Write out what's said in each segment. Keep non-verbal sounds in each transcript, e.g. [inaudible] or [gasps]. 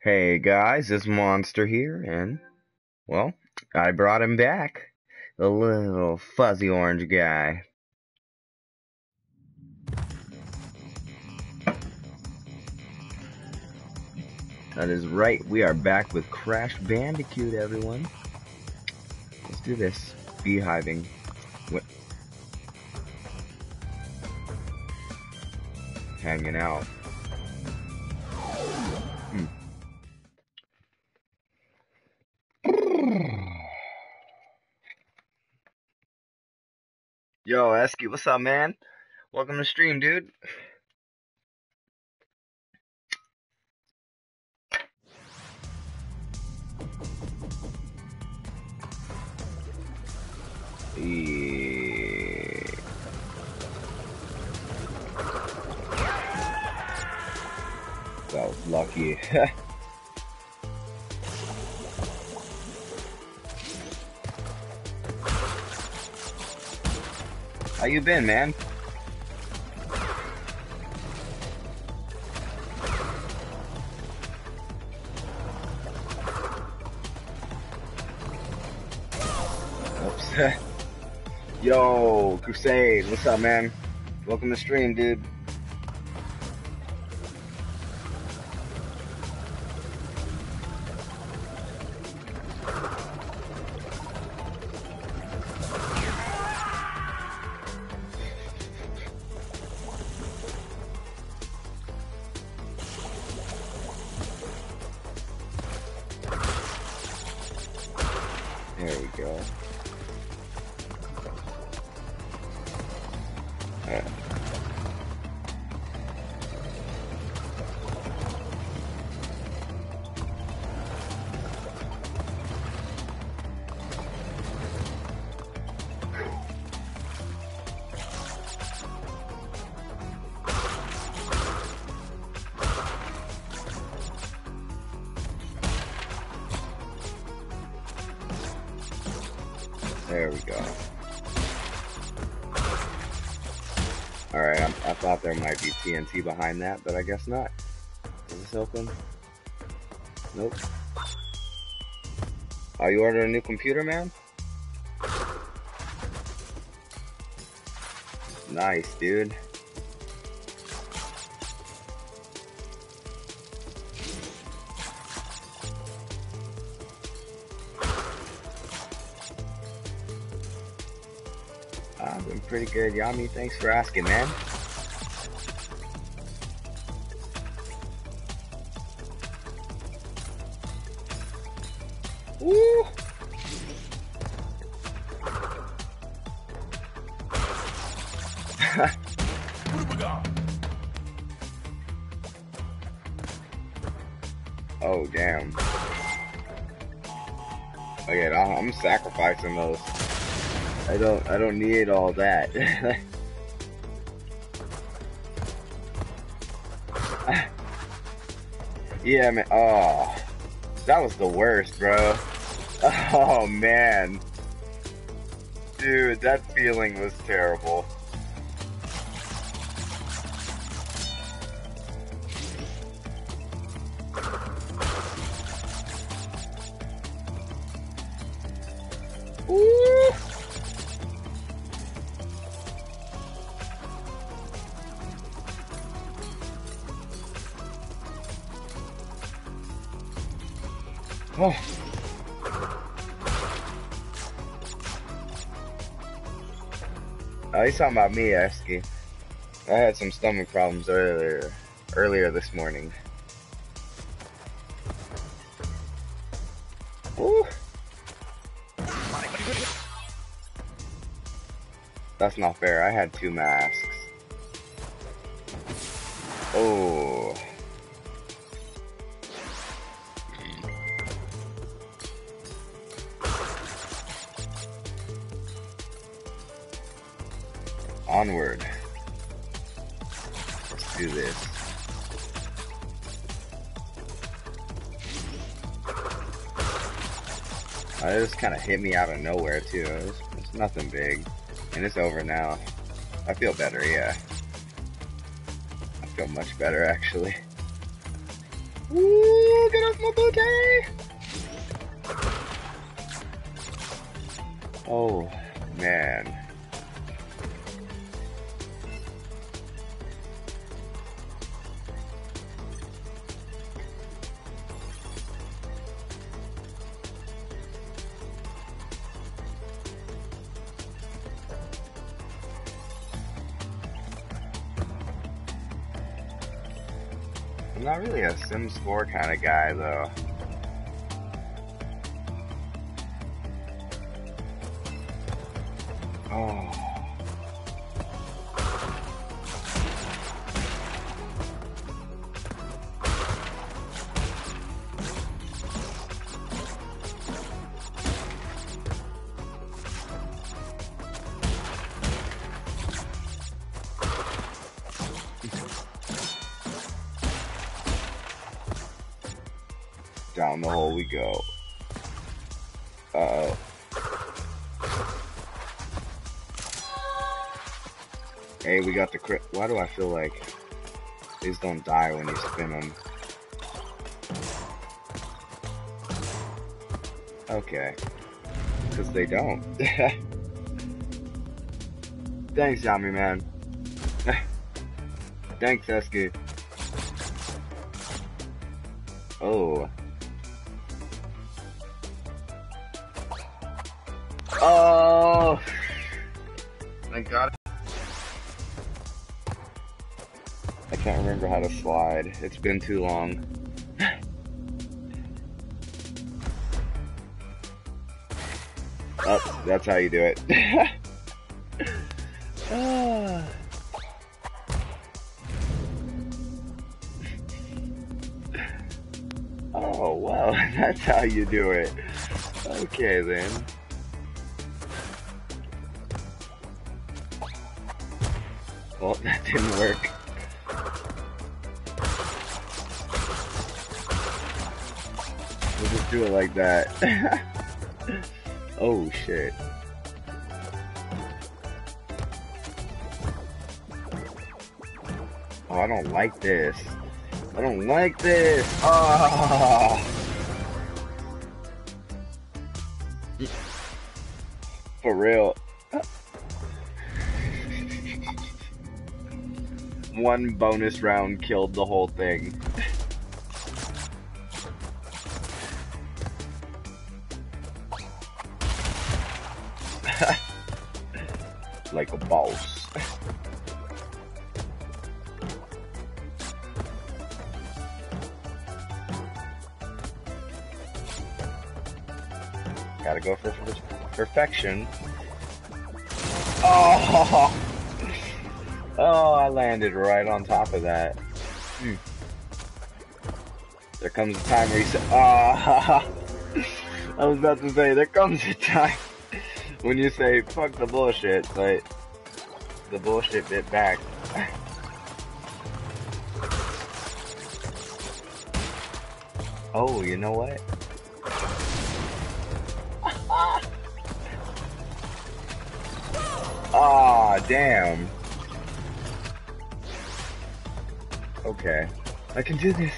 Hey guys, it's Monster here, and, well, I brought him back. The little fuzzy orange guy. That is right, we are back with Crash Bandicoot, everyone. Let's do this. Bee-Having. What? Hanging out. Yo, Esky, what's up, man? Welcome to stream, dude. Yeah. That was lucky. [laughs] How you been, man? [laughs] Yo, Crusade, what's up, man? Welcome to stream, dude. TNT behind that, but I guess not. Is this open? Nope. Oh, you ordered a new computer, man? Nice, dude. Ah, I've been pretty good, Yami. Thanks for asking, man. Sacrificing those. I don't, I don't need all that. [laughs] yeah, man. Oh, that was the worst, bro. [laughs] Oh man, dude, that feeling was terrible. He's talking about me, Esky. I had some stomach problems earlier, earlier this morning. Woo. That's not fair. I had two masks. Oh. Uh, it just kind of hit me out of nowhere too. It it's nothing big, and it's over now. I feel better, yeah. I feel much better actually. Ooh, get off my booty! Oh, man. Not really a Sims 4 kind of guy, though. Why do I feel like these don't die when you spin them? Okay. Because they don't. [laughs] Thanks, Yami man. [laughs] Thanks, Esky. It's been too long. oh, that's how you do it. [laughs] Oh, well, [laughs] that's how you do it. Okay, then. Like that. [laughs] oh shit. Oh, I don't like this. I don't like this. Ah. For real. One bonus round killed the whole thing. Perfection. Oh! [laughs] Oh, I landed right on top of that. Hmm. There comes a time say, ah, [laughs] I was about to say, there comes a time [laughs] when you say, fuck the bullshit, but the bullshit bit back. oh, you know what? Damn. Okay. I can do this.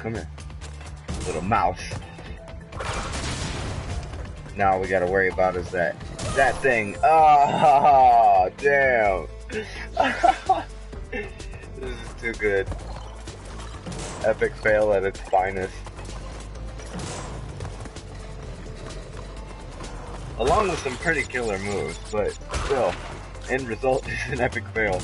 Come here. Little mouse. Now we gotta worry about is that that thing. Oh [laughs] damn. [laughs] this is too good. Epic fail at its finest. along with some pretty killer moves, but still, end result [laughs] is an epic fail.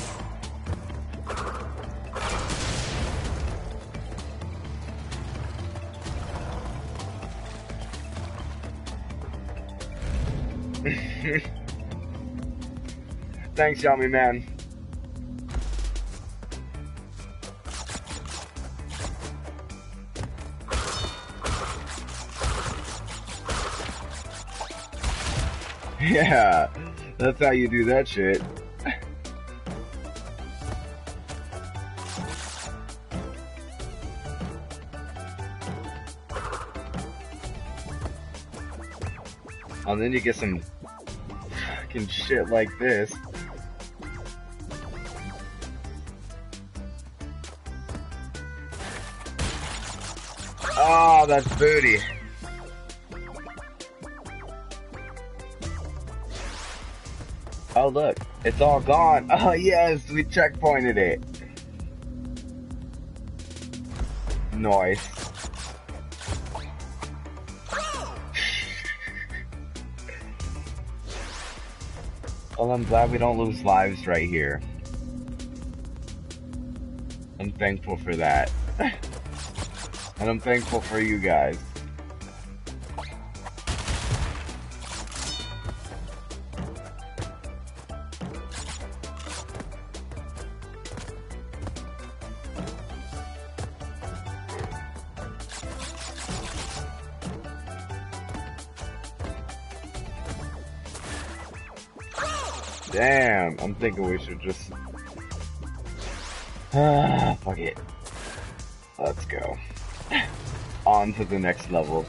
[laughs] Thanks, Yummy Man. That's how you do that shit. Oh, and then you get some fucking shit like this. Oh, that's booty. Oh look, it's all gone. [laughs] Oh yes, we checkpointed it. Nice. [laughs] Well, I'm glad we don't lose lives right here. I'm thankful for that. [laughs] and I'm thankful for you guys. I'm thinking we should just... [sighs] Ah, fuck it. Let's go. On to the next level.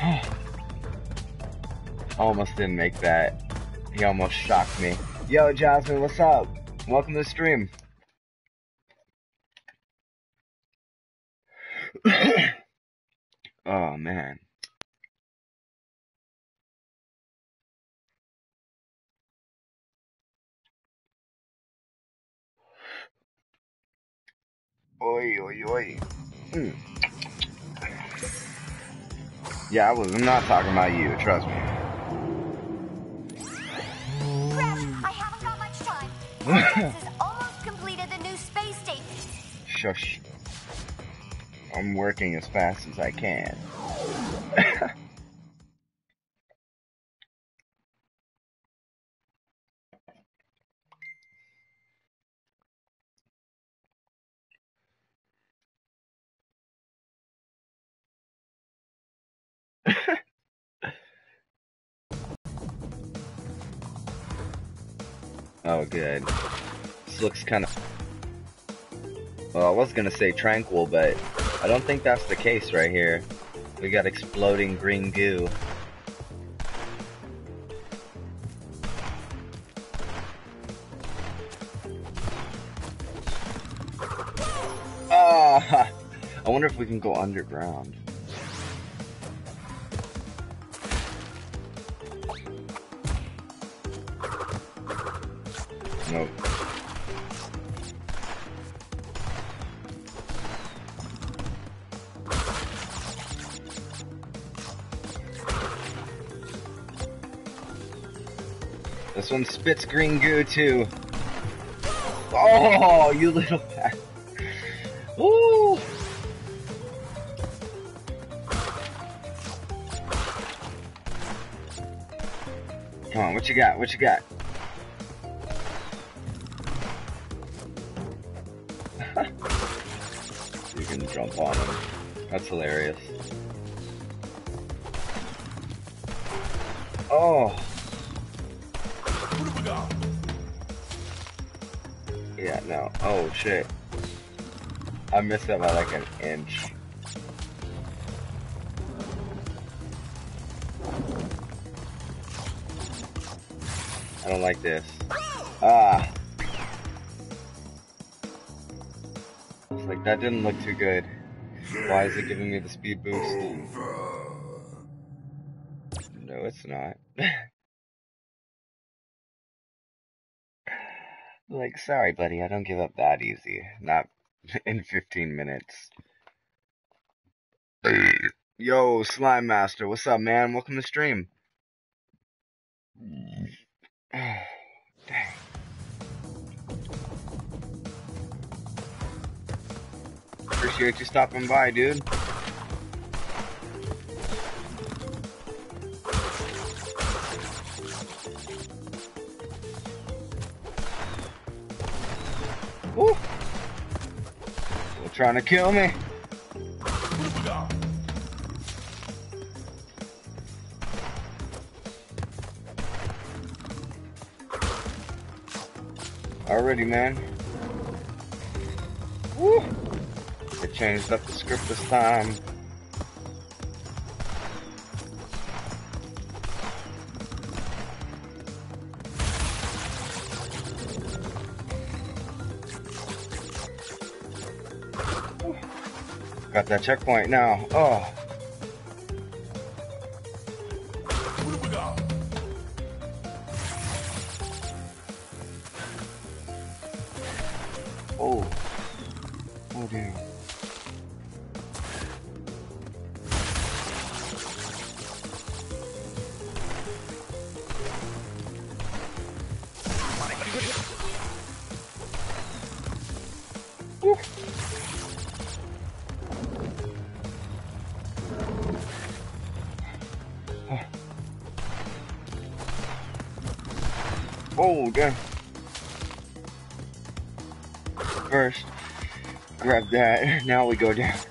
[sighs] Almost didn't make that. He almost shocked me. Yo, Jasmine, what's up? Welcome to the stream. [coughs] oh, man. Oi, oi, oi. Mm. Yeah, I was not talking about you, trust me. Has [laughs] almost completed the new space station. Shush. I'm working as fast as I can. [laughs] good. This looks kind of. Well, I was gonna say tranquil, but I don't think that's the case right here. We got exploding green goo. Ah! [laughs] I wonder if we can go underground. Nope. This one spits green goo too. Oh, you little bat. Ooh. Come on, what you got? What you got? That's hilarious. Oh. Yeah, no. Oh, shit. I missed that by like an inch. I don't like this. Ah. It's like, that didn't look too good. Why is it giving me the speed boost? No, it's not. [laughs] like, sorry, buddy, I don't give up that easy. Not [laughs] in 15 minutes. Yo, Slime Master, what's up, man? Welcome to stream. [sighs] Dang. appreciate you stopping by, dude. Ooh. Still trying to kill me. Already, man. Woo! They changed up the script this time. Got that checkpoint now. Oh. Now we go down.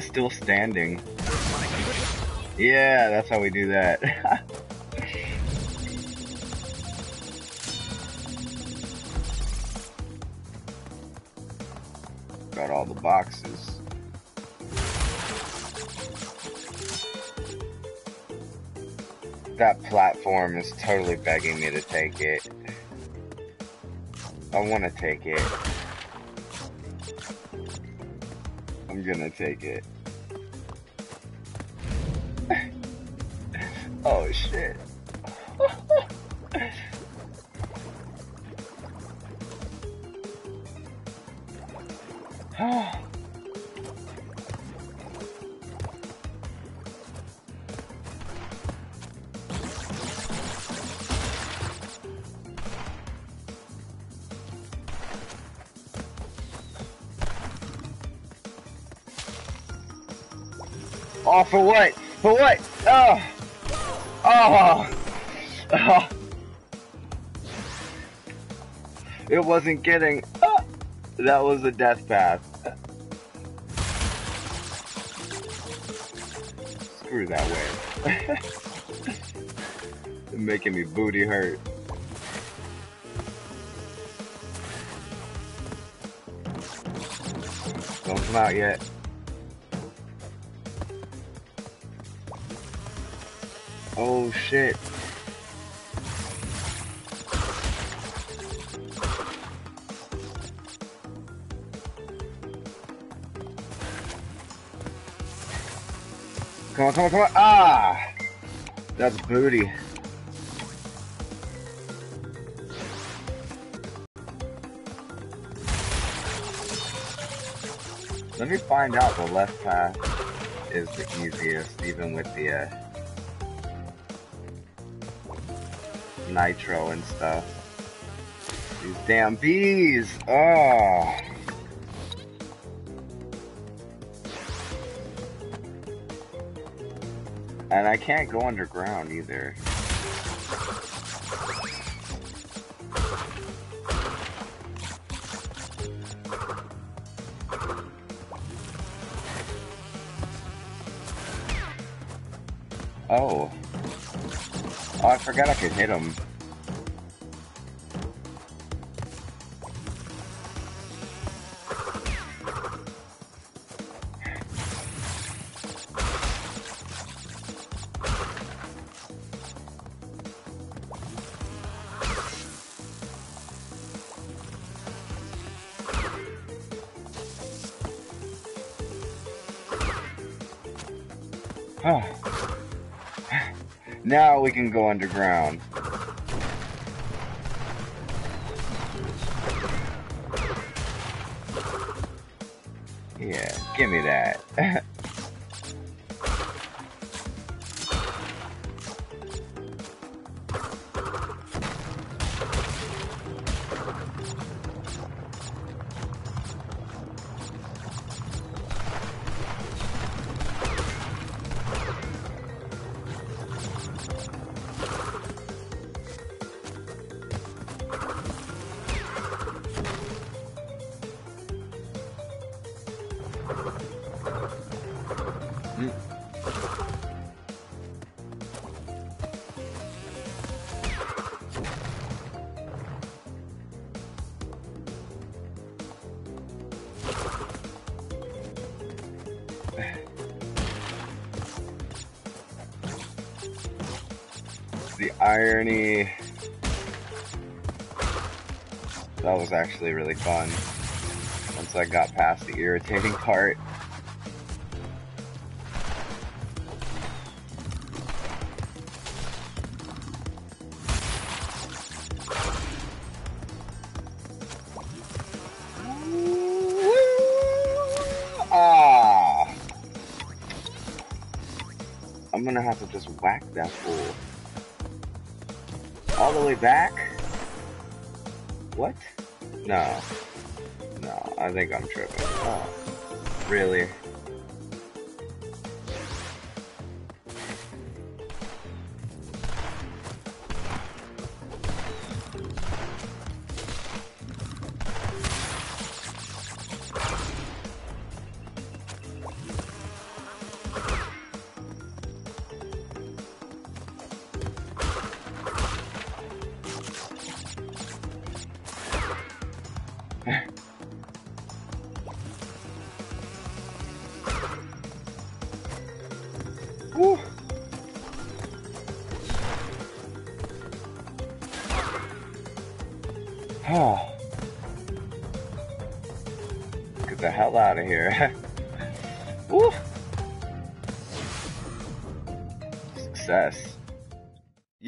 Still standing? Yeah, that's how we do that. [laughs] Got all the boxes. That platform is totally begging me to take it. I want to take it. Gonna take it. Wasn't getting. ah. That was a death path. Screw that way. [laughs] making me booty hurt. Don't come out yet. Oh shit. On, come on, come on. Ah! That's booty. Let me find out the left path is the easiest, even with the uh, nitro and stuff. These damn bees! Oh! Can't go underground either. Oh. Oh, I forgot I could hit him. Now we can go underground. Yeah, give me that. [laughs] actually really fun. Once I got past the irritating part. Ah! I'm gonna have to just whack that fool all the way back? What? No. No, I think I'm tripping. Oh, really?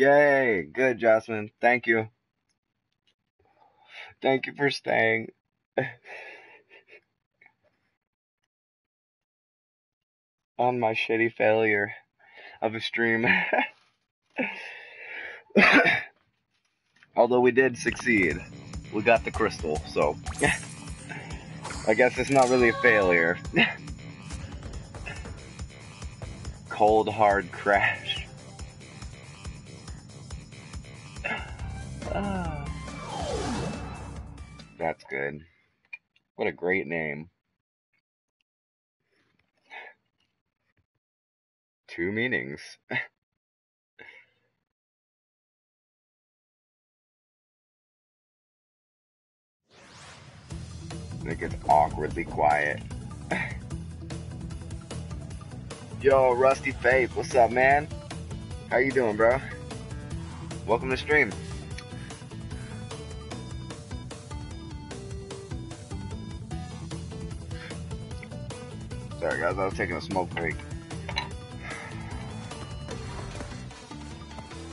Yay! Good, Jasmine. Thank you. Thank you for staying. [laughs] On my shitty failure of a stream. [laughs] Although we did succeed. We got the crystal, so. [laughs] I guess it's not really a failure. Cold hard crash. What a great name. Two meanings. [laughs] It gets awkwardly quiet. [laughs] Yo, Rusty Faith, what's up, man? How you doing, bro? Welcome to stream. Guys, I was taking a smoke break.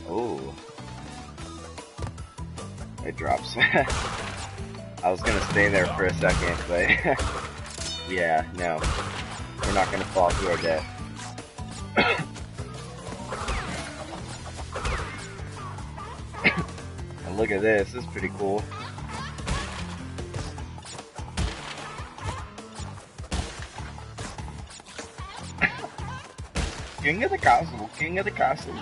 Oh. It drops. [laughs] I was gonna stay there for a second, but [laughs] yeah, no. We're not gonna fall to our death. [coughs] look at this, this is pretty cool. King of the castle, king of the castle.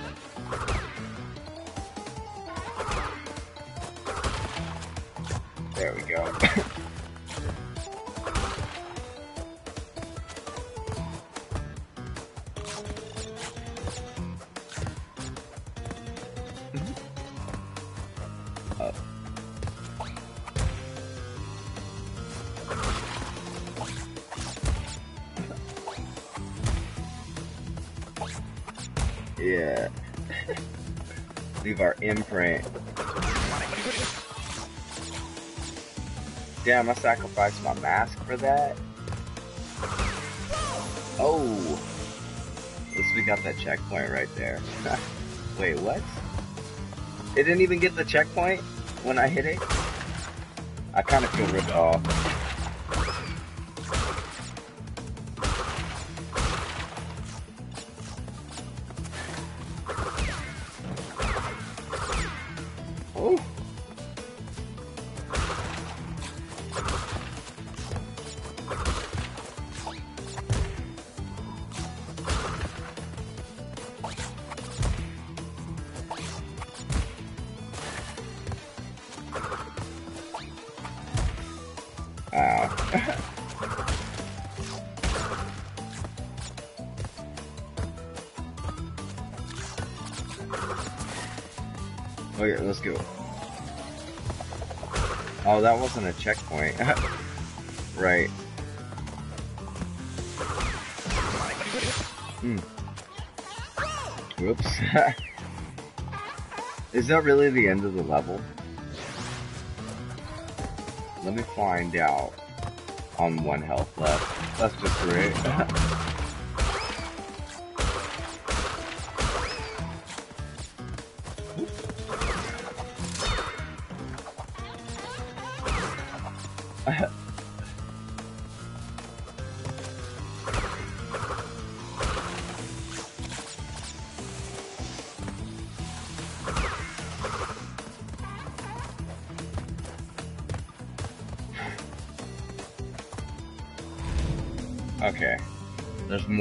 Imprint. Damn, I sacrificed my mask for that. Oh. At least we got that checkpoint right there. [laughs] Wait, what? It didn't even get the checkpoint when I hit it? I kind of feel ripped off. That wasn't a checkpoint. [laughs] right. Hmm. Whoops. [laughs] Is that really the end of the level? Let me find out. On one health left. That's just great. [laughs]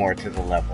more to the level.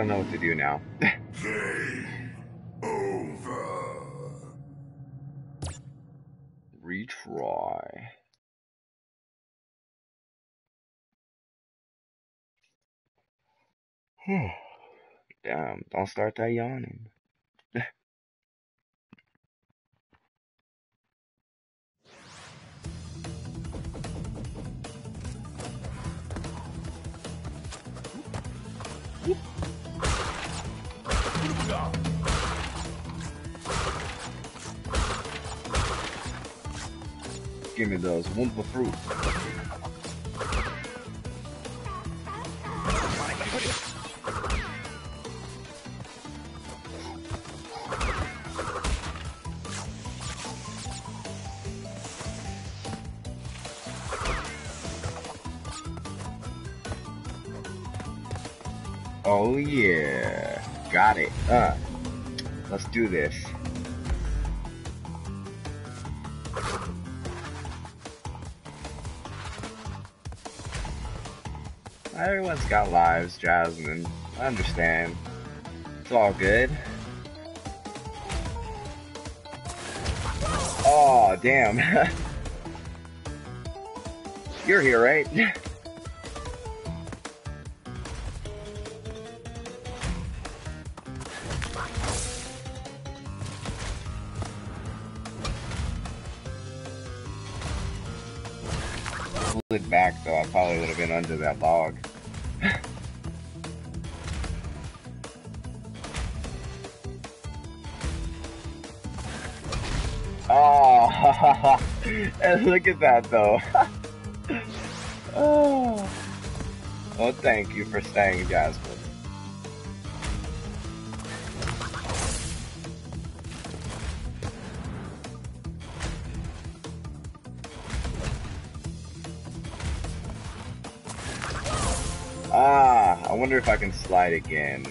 I know what to do now. Retry. [sighs] Damn, don't start that yawning. Those Wumpa fruit. Oh yeah, got it. Uh, let's do this. Everyone's got lives, Jasmine. I understand. It's all good. Oh, damn. [laughs] You're here, right? [laughs] slid back, so I probably would have been under that log. And look at that though. [laughs] oh. Well, thank you for staying, Jasmine. Ah, I wonder if I can slide again.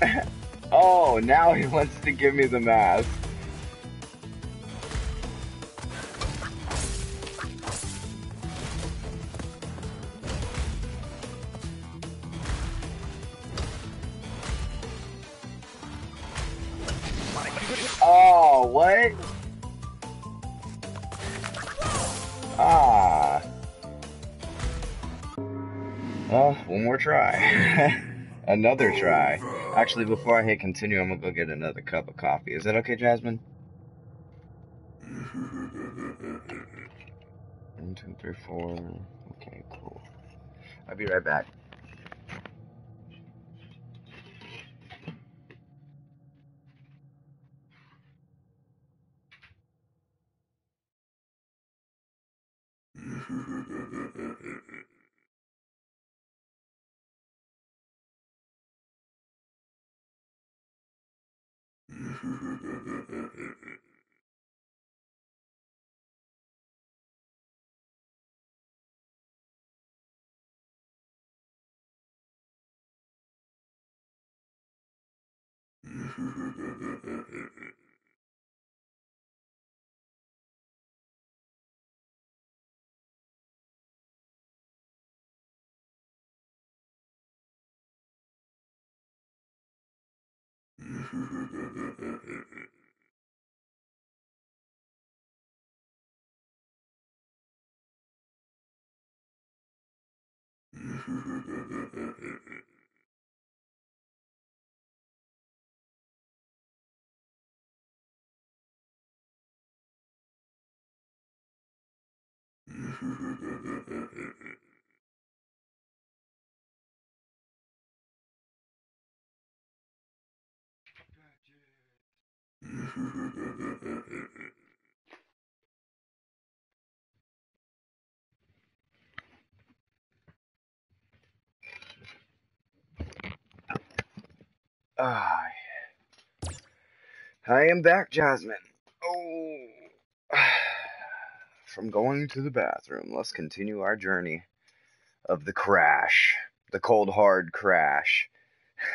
[laughs] oh, now he wants to give me the mask. Oh, what? Ah. Well, one more try. [laughs] another try. Actually, before I hit continue, I'm gonna go get another cup of coffee. Is that okay, Jasmine? One, two, three, four. Okay, cool. I'll be right back. Ha ha ha ha ha ha. Mm-hmm. [laughs] Ah, I am back, Jasmine. Oh, [sighs] from going to the bathroom, let's continue our journey of the crash, the cold hard crash.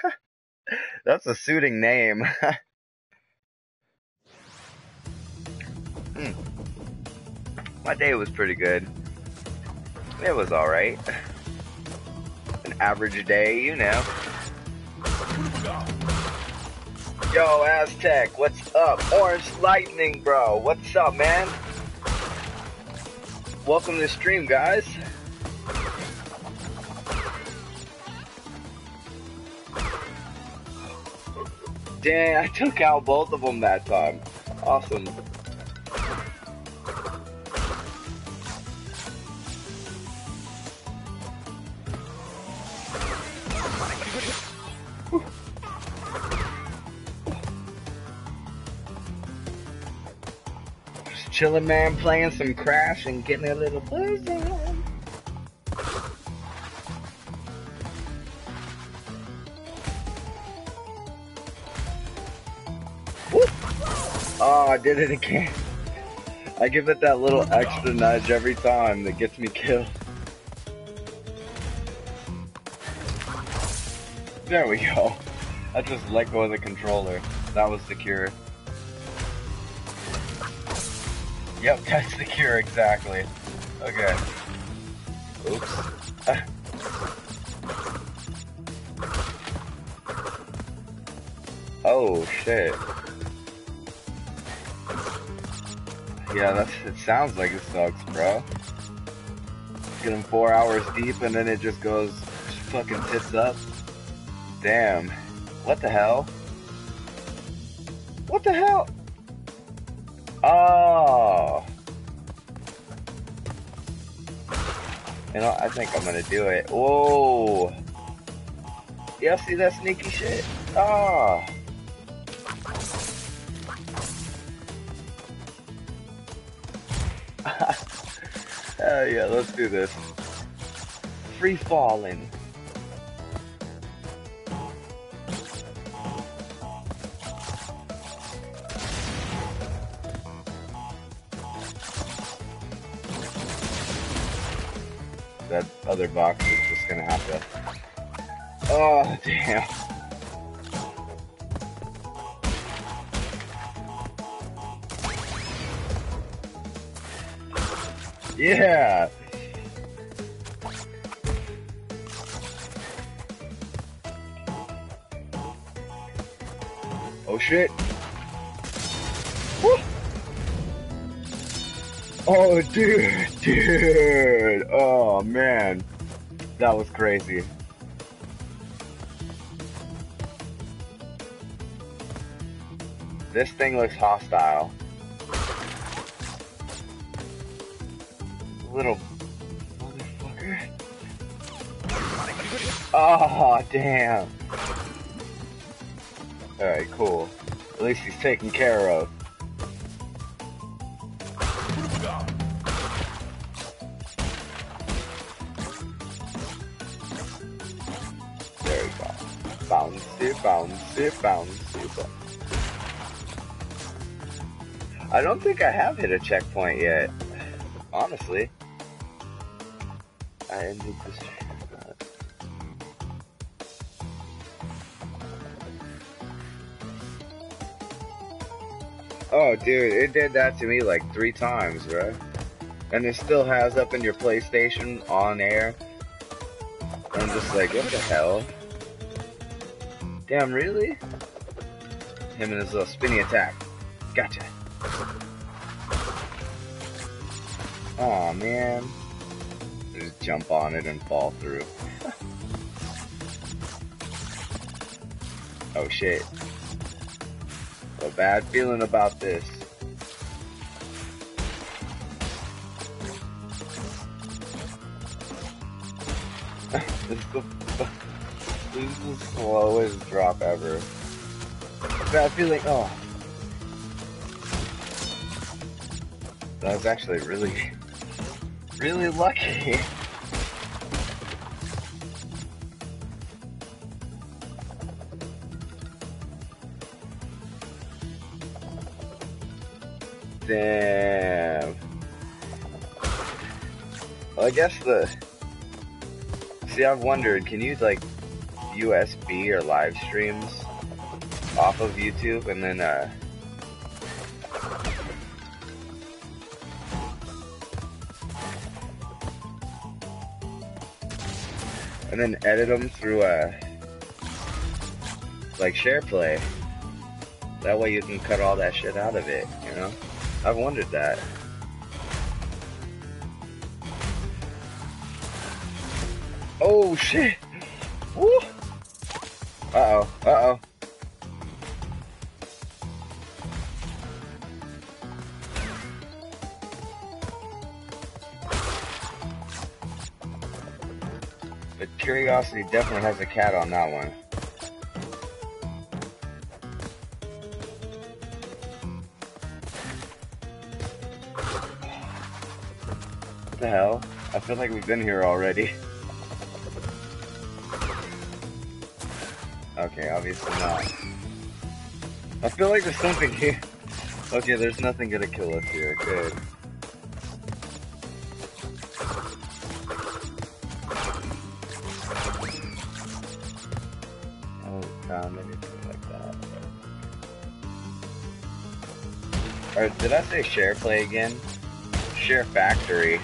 [laughs] That's a suiting name. [laughs] hmm. My day was pretty good. It was alright. An average day, you know. Yo, Aztec, what's up? Orange Lightning, bro. What's up, man? Welcome to the stream, guys. Damn, I took out both of them that time. Awesome. Chilling, man, playing some Crash and getting a little buzz. Oh, I did it again. I give it that little extra nudge every time that gets me killed. There we go. I just let go of the controller. That was secure. Yep, [laughs] that's secure, exactly. Okay. Oops. [laughs] oh, shit. Yeah, that's, it sounds like it sucks, bro. Getting four hours deep and then it just goes, just fucking tits up. Damn. What the hell? What the hell? Oh. You know, I think I'm gonna do it. Whoa. Y'all see that sneaky shit? Oh. [laughs] Hell yeah, let's do this. Free falling. other box is just gonna have to... Oh, damn. Yeah! Oh shit! Woo. Oh dude, dude! Oh, man. That was crazy. This thing looks hostile. Little motherfucker. Oh, damn. Alright, cool. At least he's taken care of. Bouncy, bouncy. I don't think I have hit a checkpoint yet. Honestly. I ended this. Oh, dude, it did that to me like three times, right? And it still has up in your PlayStation on air. I'm just like, what the hell? Damn, really? Him and his little spinny attack. Gotcha. oh, man. Just jump on it and fall through. [laughs] oh shit. A bad feeling about this. [laughs] this, this is the slowest drop ever. Bad feeling. Oh. That was actually really, [laughs] really lucky. Damn. Well, I guess the. See, I've wondered, can you like USB or live streams off of YouTube and then uh and then edit them through a like SharePlay. That way you can cut all that shit out of it, you know? I've wondered that. Oh shit! Uh oh, uh oh. But Curiosity definitely has a cat on that one. What the hell? I feel like we've been here already. [laughs] Okay, obviously not. I feel like there's something here. Okay, there's nothing gonna kill us here. Good. Oh, that. Or did I say share play again? Share factory.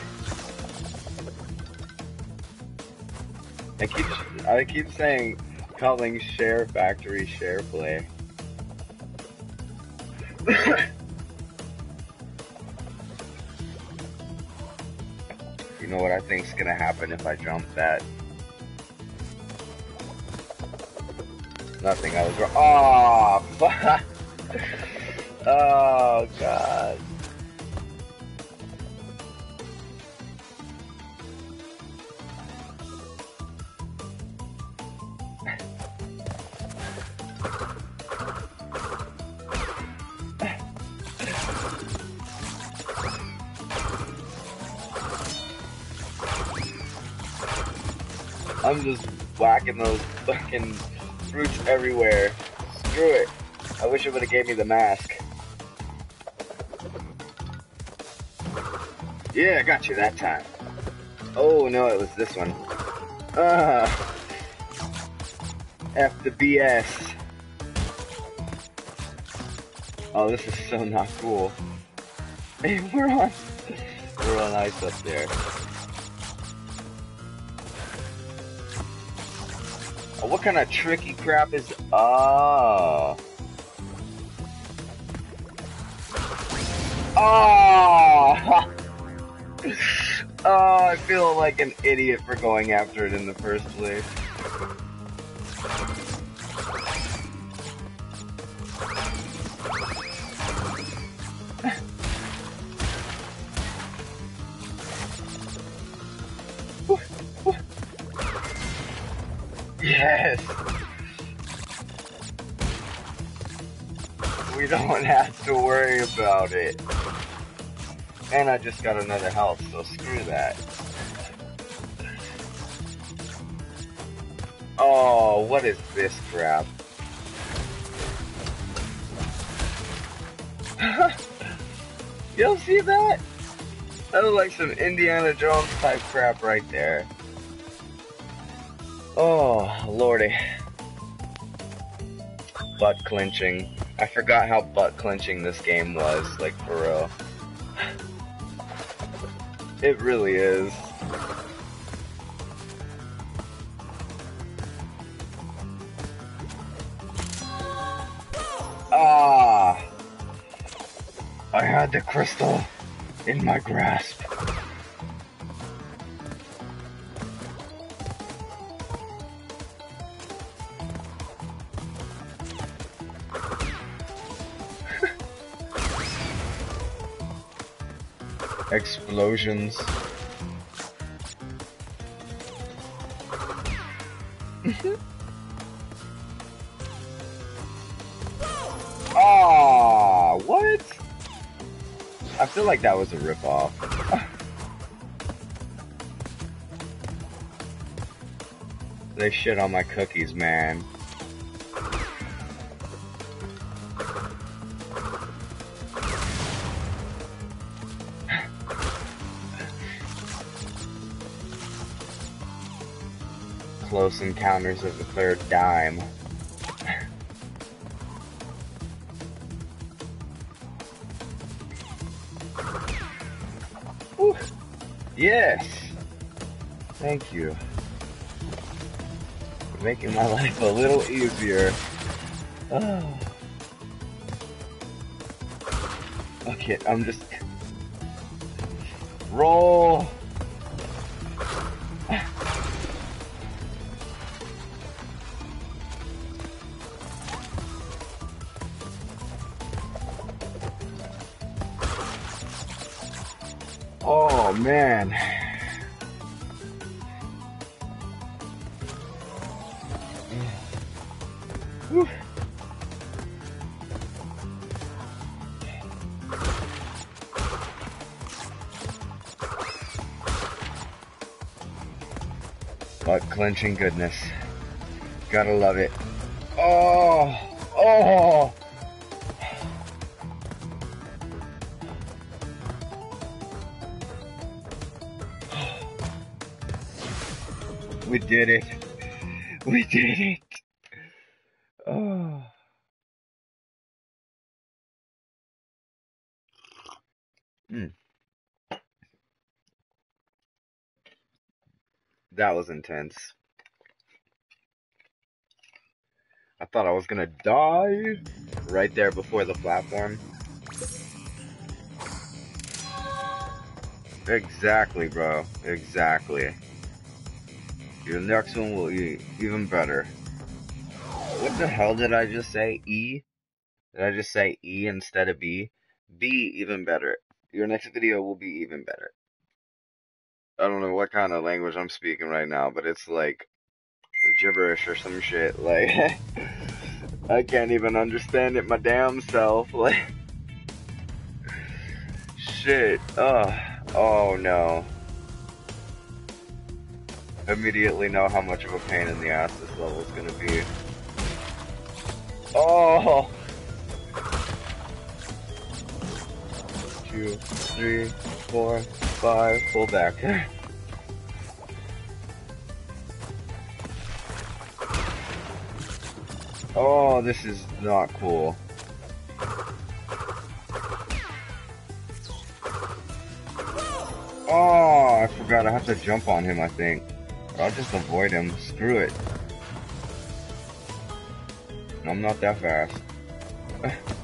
I keep I keep saying calling share factory share play. you know what I think's gonna happen if I jump that? Nothing. I was wrong. Oh, [laughs] fuck. Oh, God. Those fucking fruits everywhere. Screw it. I wish it would have gave me the mask. Yeah, I got you that time. Oh no, it was this one. Ah. F the BS. Oh, this is so not cool. Hey, [laughs] we're on, we're on ice up there. What kind of tricky crap is? Oh. Oh. oh, I feel like an idiot for going after it in the first place. Yes! We don't have to worry about it. And I just got another health, so screw that. Oh, what is this crap? [laughs] don't see that? That was like some Indiana Jones type crap right there. Oh, lordy. Butt clenching. I forgot how butt clenching this game was, like for real. It really is. Ah! I had the crystal in my grasp. Explosions. [laughs] Ah, what? I feel like that was a ripoff. [laughs] they shit on my cookies, man. Close encounters of the third dime. [laughs] Yes. Thank you. You're making my [laughs] life a little easier. [sighs] Oh. Okay, I'm just Clenching goodness. Gotta love it. Oh, oh. [sighs] We did it. We did it. Intense. I thought I was gonna die right there before the platform. Exactly, bro. Exactly. Your next one will be even better. What the hell did I just say? E? Did I just say E instead of B? B even better. Your next video will be even better. I don't know what kind of language I'm speaking right now, but it's like gibberish or some shit. Like, [laughs] I can't even understand it my damn self. [laughs] Like, shit. Oh, oh no immediately know how much of a pain in the ass this level is gonna be. Oh! Two, three, four, five, pull back. [sighs] oh, this is not cool. Oh, I forgot I have to jump on him, I think. I'll just avoid him. Screw it. I'm not that fast. [sighs] [laughs]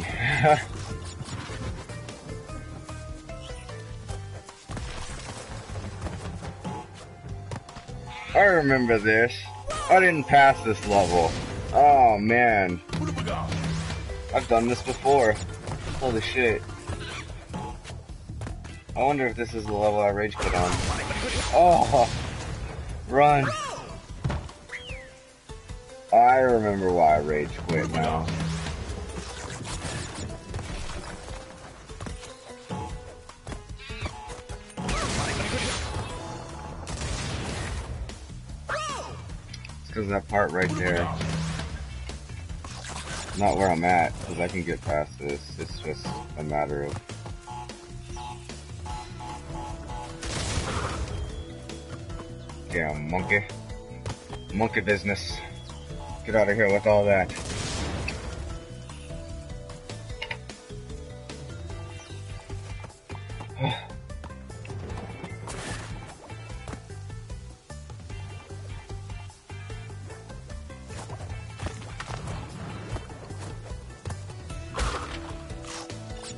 man. [laughs] I remember this. I didn't pass this level. Oh man. I've done this before. Holy shit. I wonder if this is the level I rage quit on. Oh! Run! I remember why I rage quit now. That part right there. Not where I'm at, because I can get past this. It's just a matter of Yeah, monkey. Monkey business. Get out of here with all that.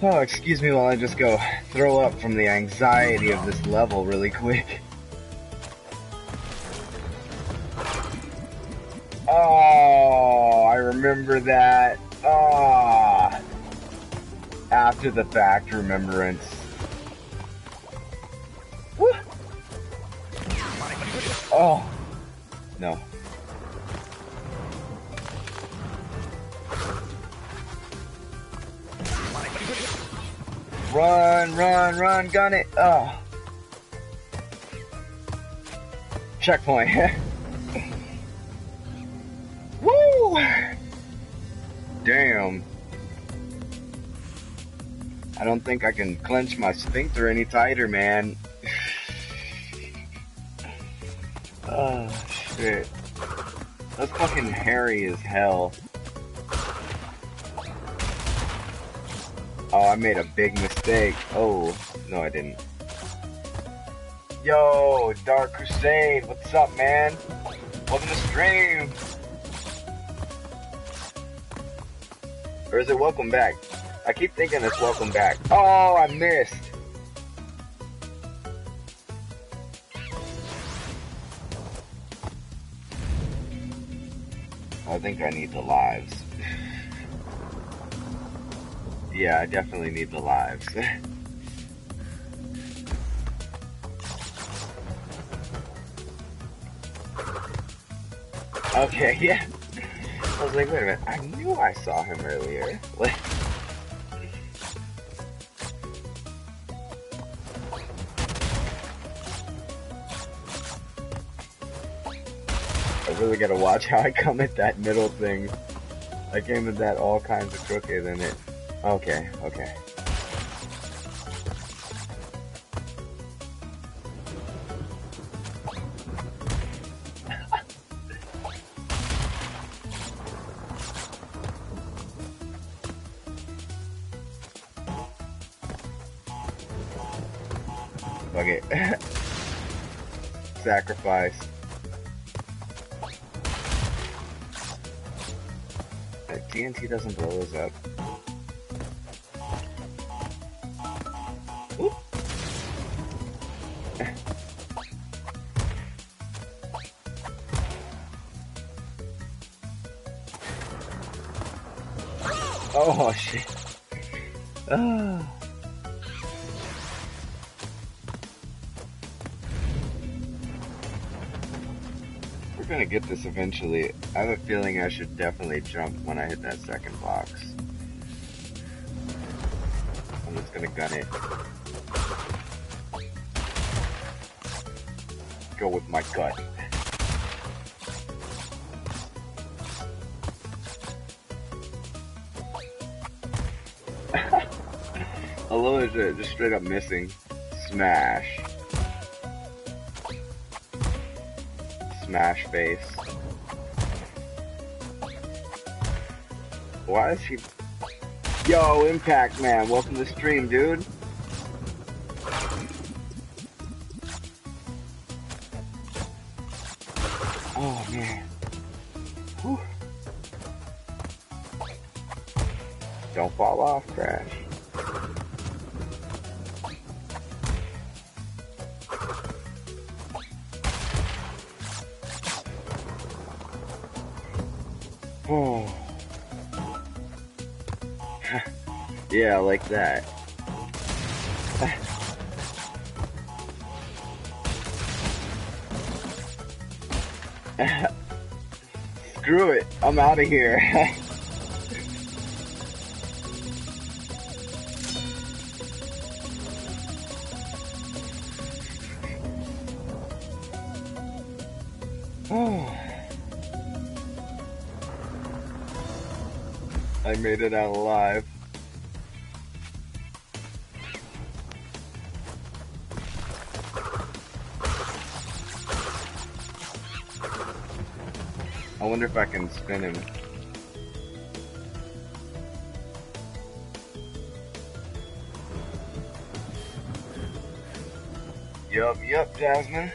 Oh, excuse me while I just go throw up from the anxiety of this level really quick. [laughs] Oh, I remember that. Ah, after the fact remembrance. Run, gun it. Oh. Checkpoint. [laughs] Woo! Damn. I don't think I can clench my sphincter any tighter, man. [sighs] oh, shit. That's fucking hairy as hell. I made a big mistake. Oh, no, I didn't. Yo, Dark Crusade, what's up, man? Welcome to stream. Or is it welcome back? I keep thinking it's welcome back. Oh, I missed. I think I need the lives. Yeah, I definitely need the lives. [laughs] okay, yeah. I was like, wait a minute, I knew I saw him earlier. I really gotta watch how I come at that middle thing. I came at that all kinds of crooked and it. Okay, okay. It. [laughs] Sacrifice. That TNT doesn't blow us up. Get this eventually. I have a feeling I should definitely jump when I hit that second box. I'm just gonna gun it. Go with my gut. I love it, uh, just straight up missing. Smash. Smash face. Why is he... Yo, Impact Man, welcome to the stream, dude. Oh, man. Whew. Don't fall off, Crash. Oh. Yeah, like that. [laughs] Screw it. I'm out of here. [laughs] [sighs] I made it out alive. Wonder if I can spin him. Yup, yup, Jasmine.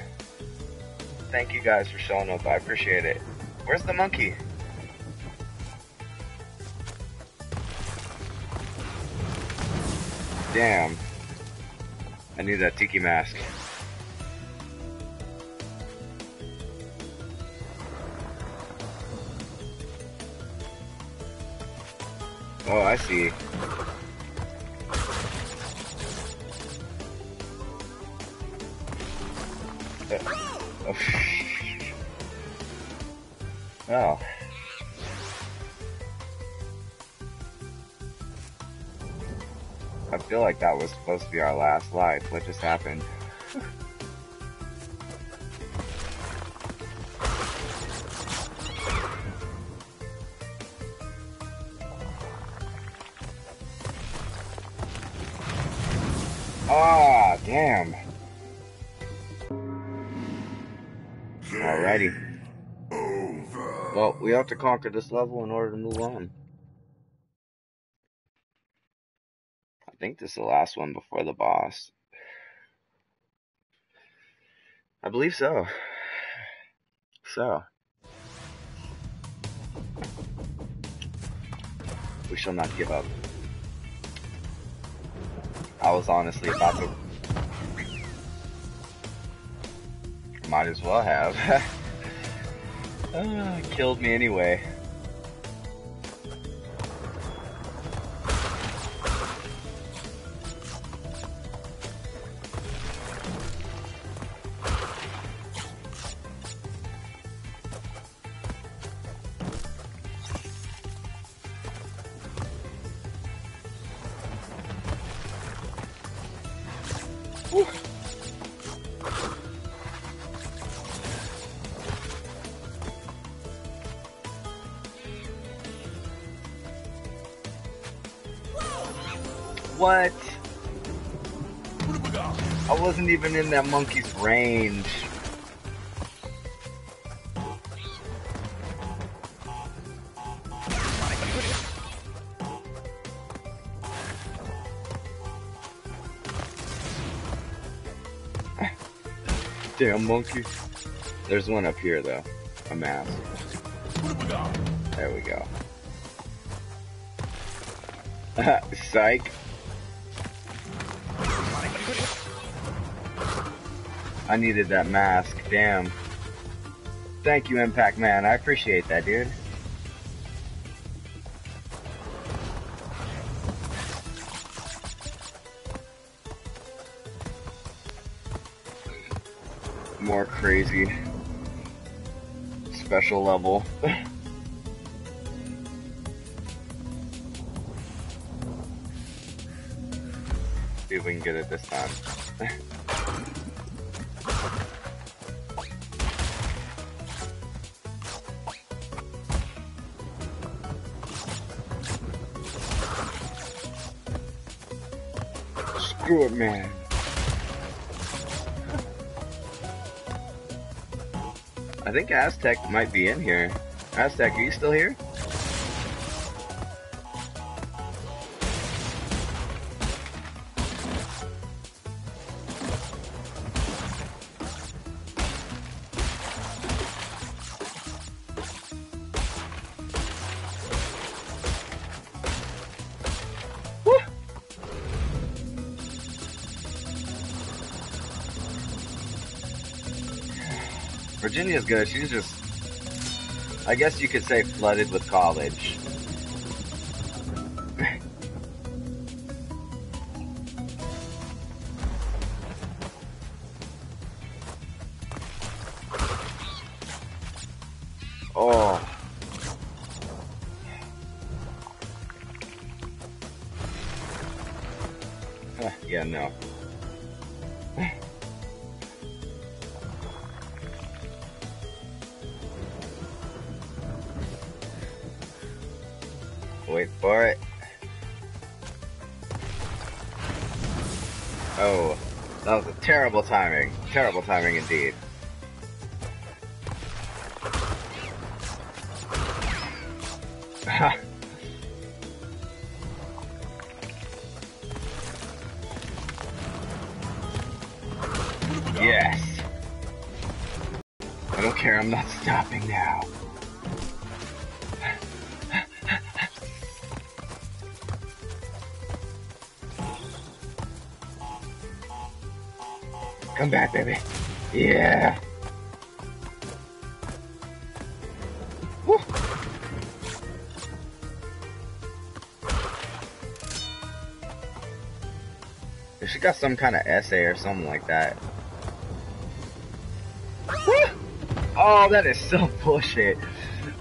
Thank you guys for showing up. I appreciate it. Where's the monkey? Damn. I need that tiki mask. Oh, I see. Uh, oh. I feel like that was supposed to be our last life. What just happened? Have to conquer this level in order to move on. I think this is the last one before the boss. I believe so. So. We shall not give up. I was honestly about to. Might as well have. [laughs] uh, killed me anyway. Even in that monkey's range. Damn monkey. There's one up here though. A mask. There we go. [laughs] Psych. I needed that mask, damn. Thank you, Impact Man. I appreciate that, dude. More crazy. Special level. [laughs] See if we can get it this time. [laughs] It, man. I think Aztec might be in here. Aztec, are you still here? Good. She's just, I guess you could say, flooded with college. [laughs] oh. [laughs] yeah, no. Terrible timing. Terrible timing indeed. Come back, baby. Yeah. Woo. She got some kind of essay or something like that. Woo. Oh, that is so [laughs] bullshit.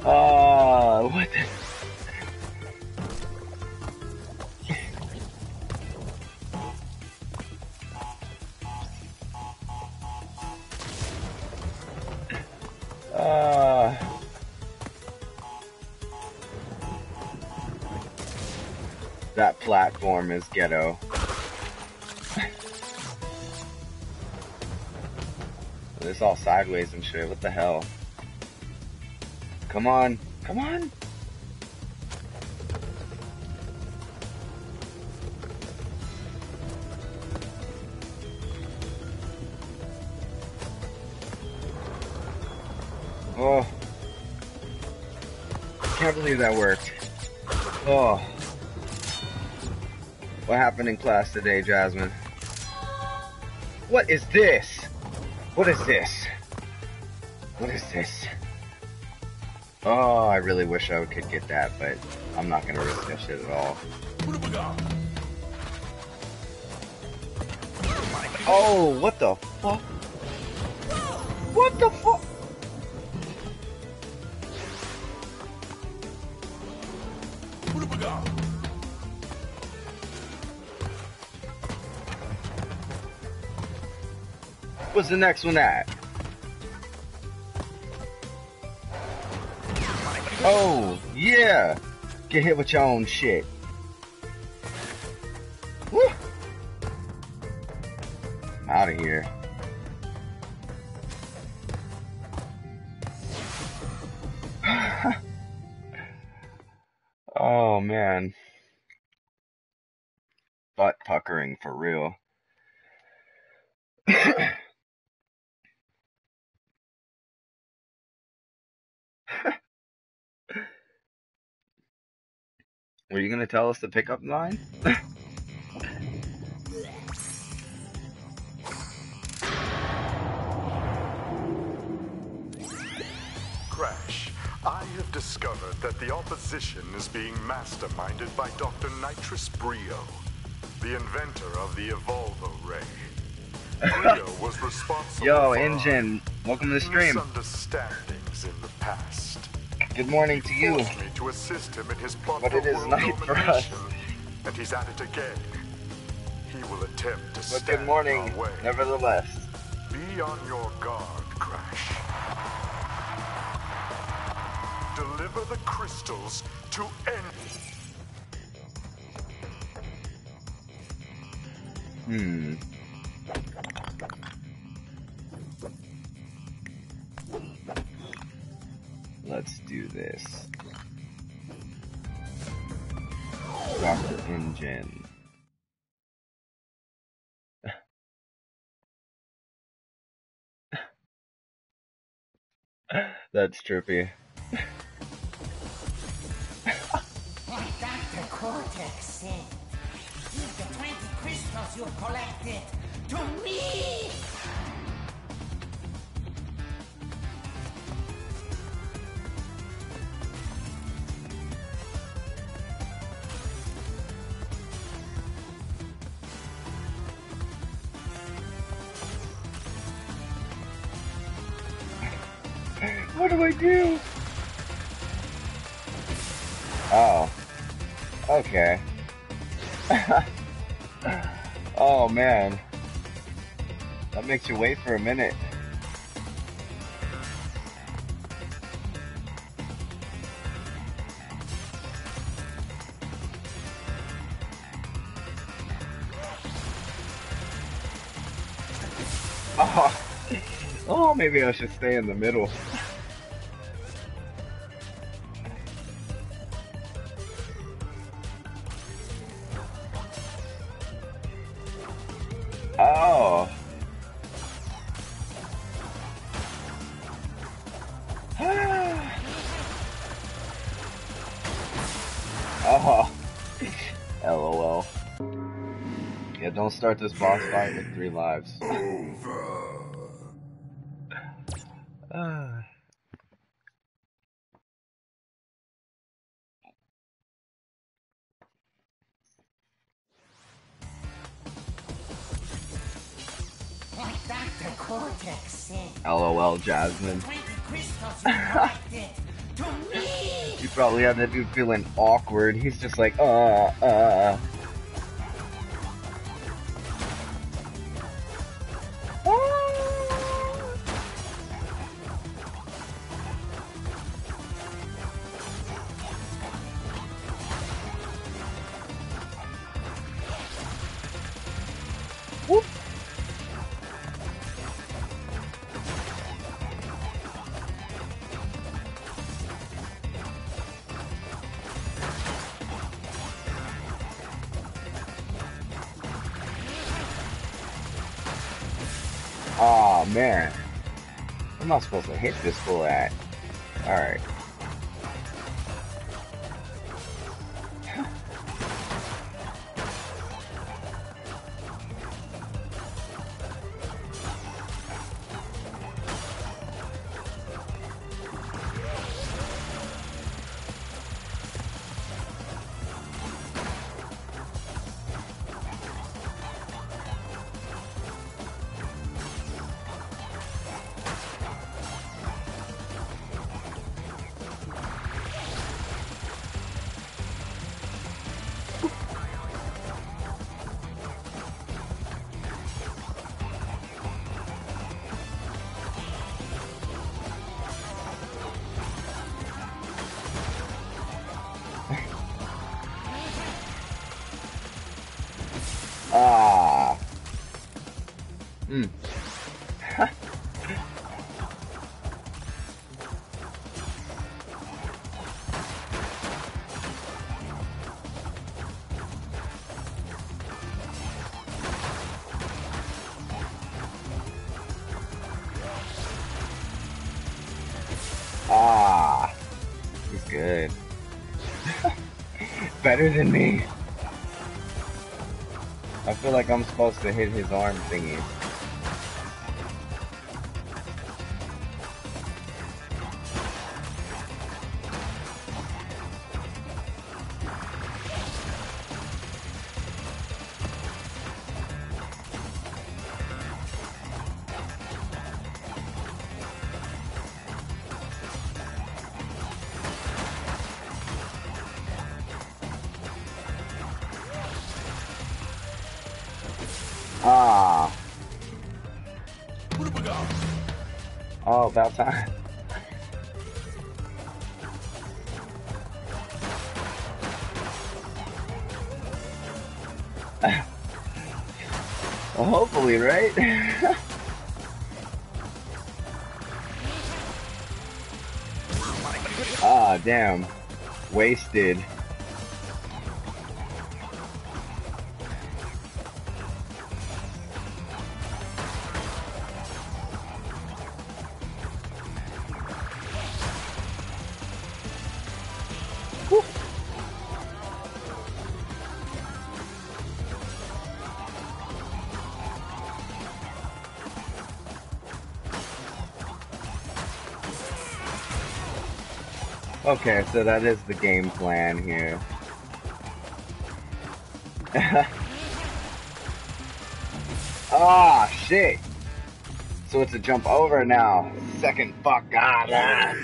Oh, what the? Ghetto. it's all sideways and shit. What the hell? Come on. Come on. What happened in class today, Jasmine? What is this? What is this? What is this? Oh, I really wish I could get that, but I'm not gonna risk that shit at all. Oh, what the fuck? What the fuck? What's the next one at? Oh, yeah! Get hit with your own shit. Tell us the pickup line? Crash, I have discovered that the opposition is being masterminded by Dr. Nitrus Brio, the inventor of the Evolvo Ray. Brio was [laughs] responsible Yo, Engine, welcome to the stream. misunderstandings in the past. Good morning to you. To assist him in his plot But it is night [laughs] for us. and he's at it again. He will attempt to But stand good morning, our way. nevertheless. Be on your guard, Crash. Deliver the crystals to end. Hmm. This. Dr. N. Gin. [laughs] That's trippy. What Dr. Cortex said. Give the 20 crystals you've collected to me! Do Oh. Okay. [laughs] oh man. That makes you wait for a minute. Oh, [laughs] oh, maybe I should stay in the middle. Start this boss fight with three lives. Said, [sighs] LOL, Jasmine. 20 to me. You probably had that dude feeling awkward. He's just like, uh, uh. Supposed to hit this fool Better than me. I feel like I'm supposed to hit his arm thingy. Wasted. Okay, so that is the game plan here. [laughs] Ah, shit. so it's a jump over now. Second fuck god. Ah.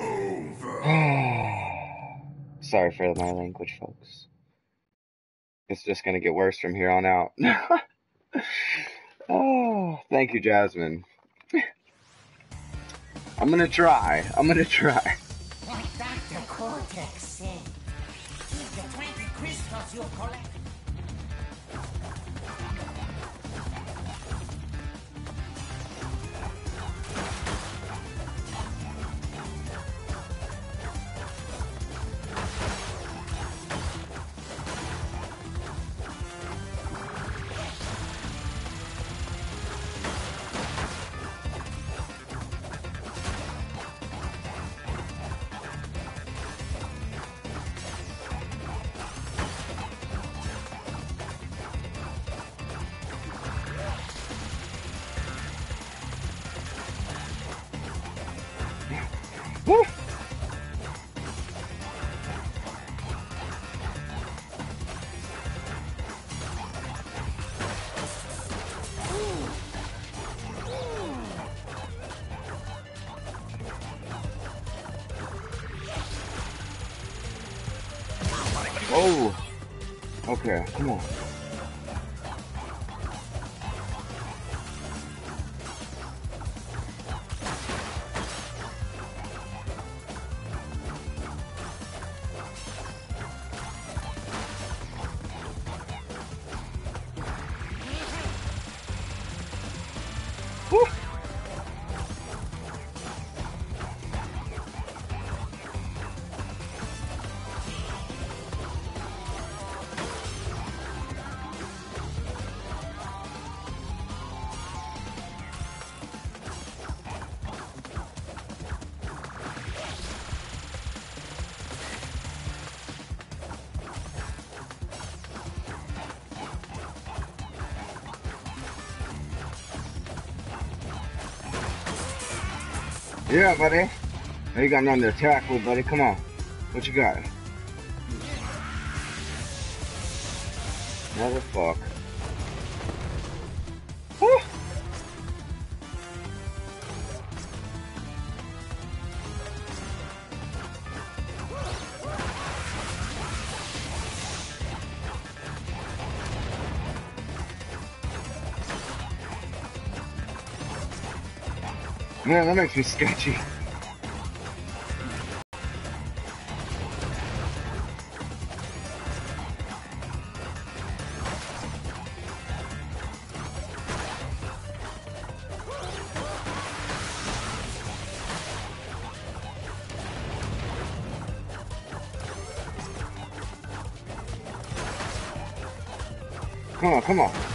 [sighs] Sorry for my language, folks. It's just gonna get worse from here on out. oh, [laughs] thank you, Jasmine. [laughs] I'm gonna try. I'm gonna try. Cortex said, keep the 20 crystals you collect. Okay, come on. Yeah, buddy. Now you got nothing to with, buddy. Come on. What you got? Motherfuck. Man, that makes me sketchy. Come on, come on.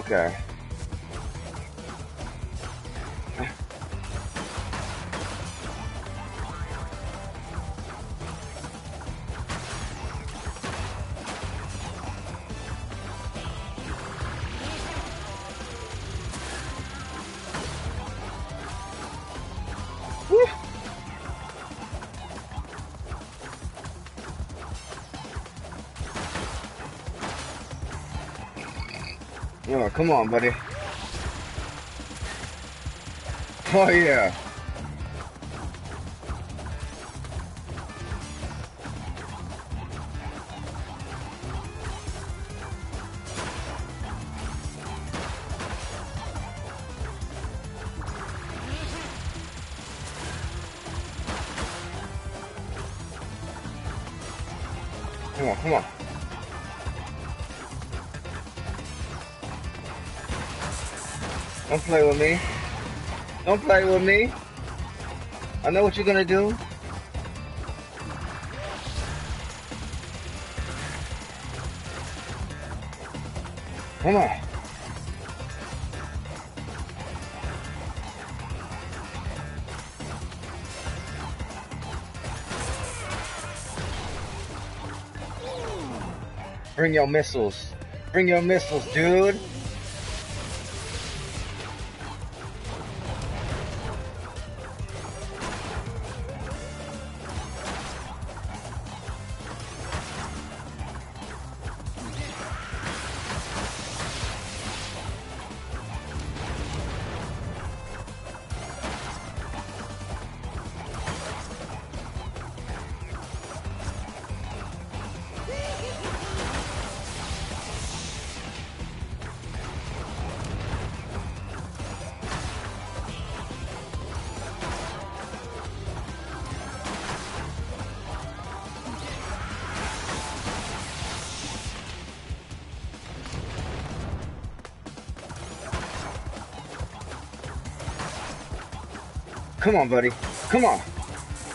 Okay. Come on, buddy. Oh, yeah. Play with me. Don't play with me. I know what you're gonna do. Come on. Bring your missiles. Bring your missiles, dude. Come on, buddy. Come on.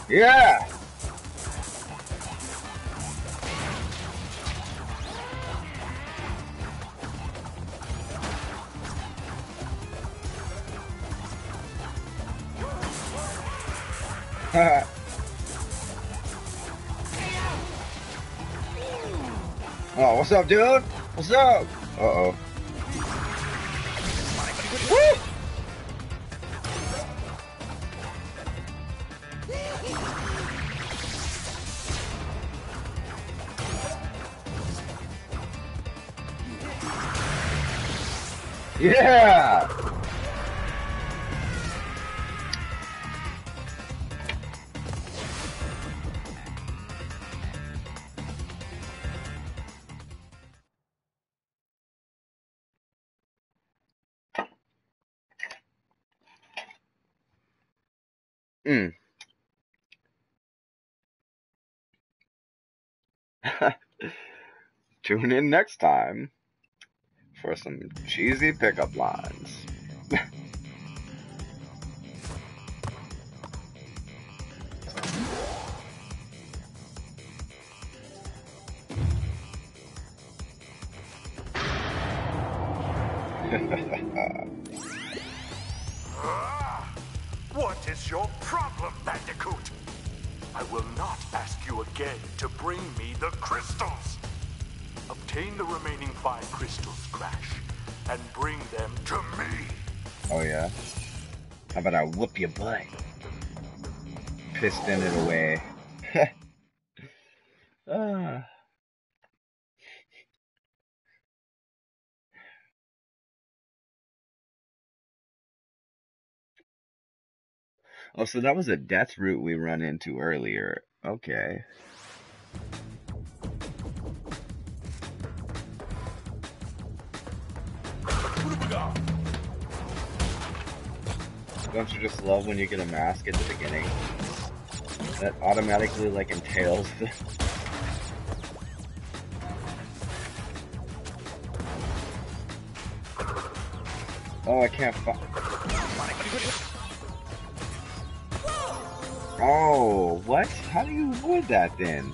Yeah. [laughs] oh, what's up, dude? What's up? Uh-oh. Tune in next time for some cheesy pickup lines. I whoop your butt? Piston it away. [laughs] ah. Oh, so that was a death route we run into earlier. Okay. Don't you just love when you get a mask at the beginning? That automatically like entails [laughs] Oh, I can't Oh, what? How do you avoid that then?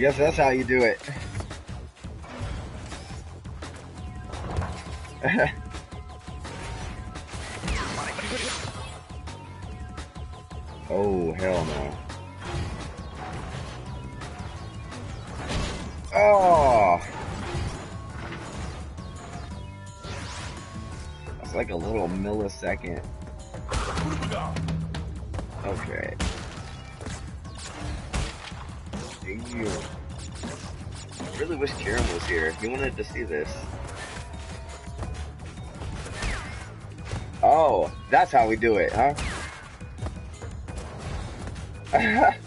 I guess that's how you do it. [laughs] oh, hell no. Oh! That's like a little millisecond. Okay. Wish Kieran was here. He wanted to see this. Oh, that's how we do it, huh? [laughs]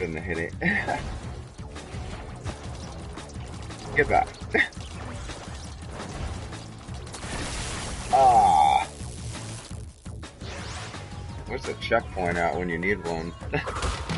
shouldn't have hit it. [laughs] Get back. [laughs] ah. Where's the checkpoint at when you need one? [laughs]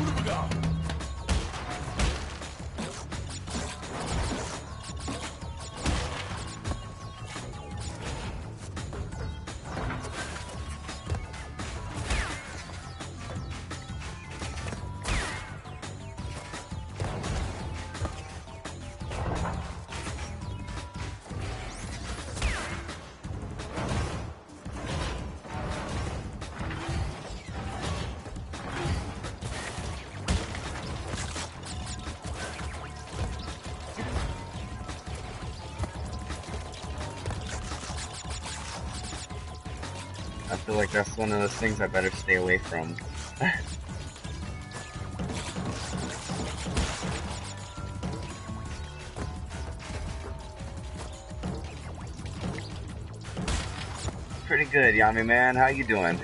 I feel like that's one of those things I better stay away from. [laughs] Pretty good, Yami man. How you doing?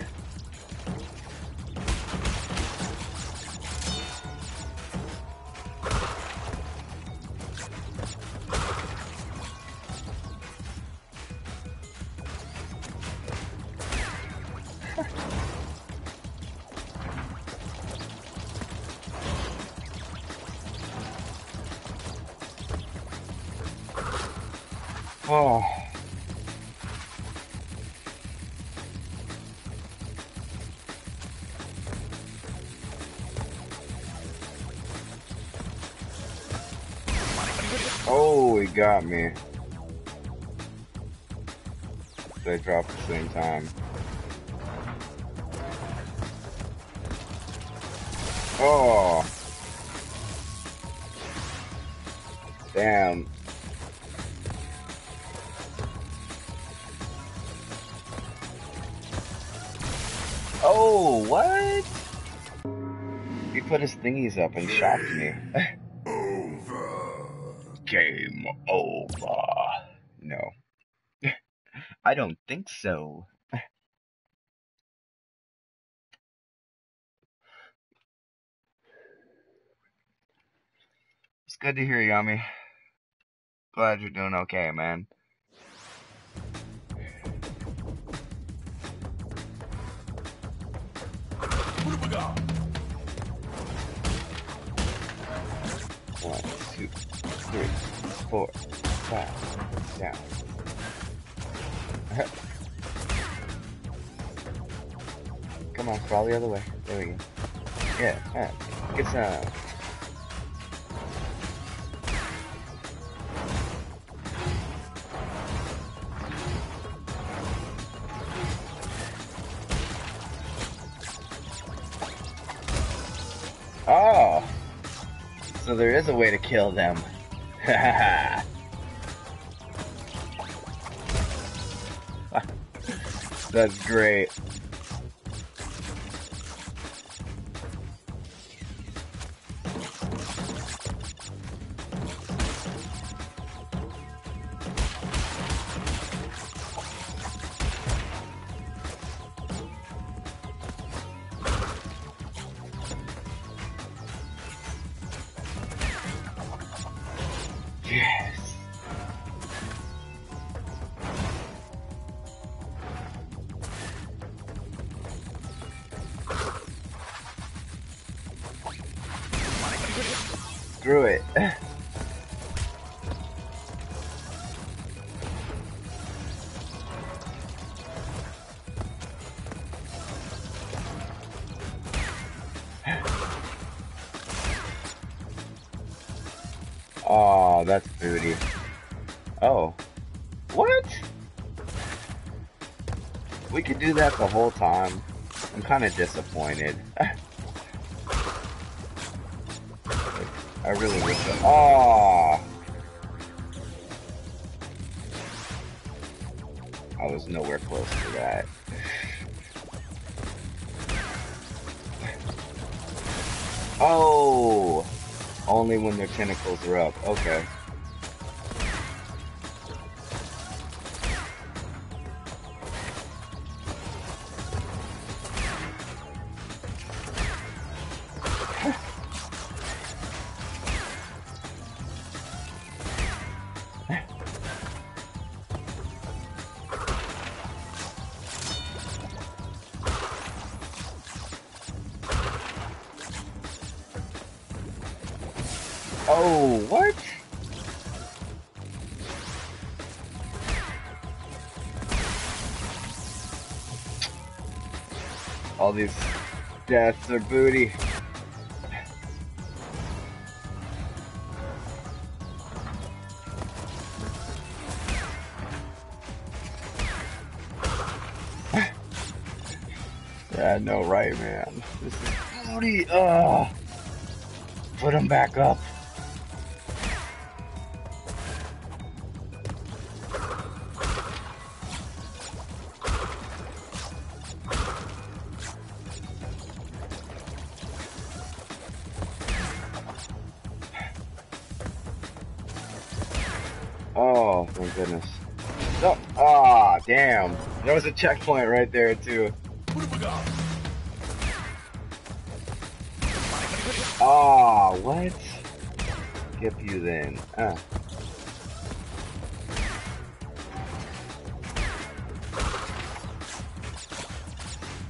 Got me. They dropped at the same time. Oh. Damn. Oh, what? He put his thingies up and shocked me. [laughs] think so. [sighs] It's good to hear, Yummy. Glad you're doing okay, man. One, two, three, four, five, down. [laughs] Come on, crawl the other way. There we go. Yeah, alright. Get some. Uh, oh! So there is a way to kill them. [laughs] That's great. Kind of disappointed. [laughs] I really wish that. Oh! I was nowhere close to that. Oh! Only when their tentacles are up. Okay. Deaths their booty. yeah, no, right, man. This is booty. Ugh. Put them back up. Thank goodness. No. Ah, oh, damn. There was a checkpoint right there, too. Ah, oh, what? Skip you then. Ah.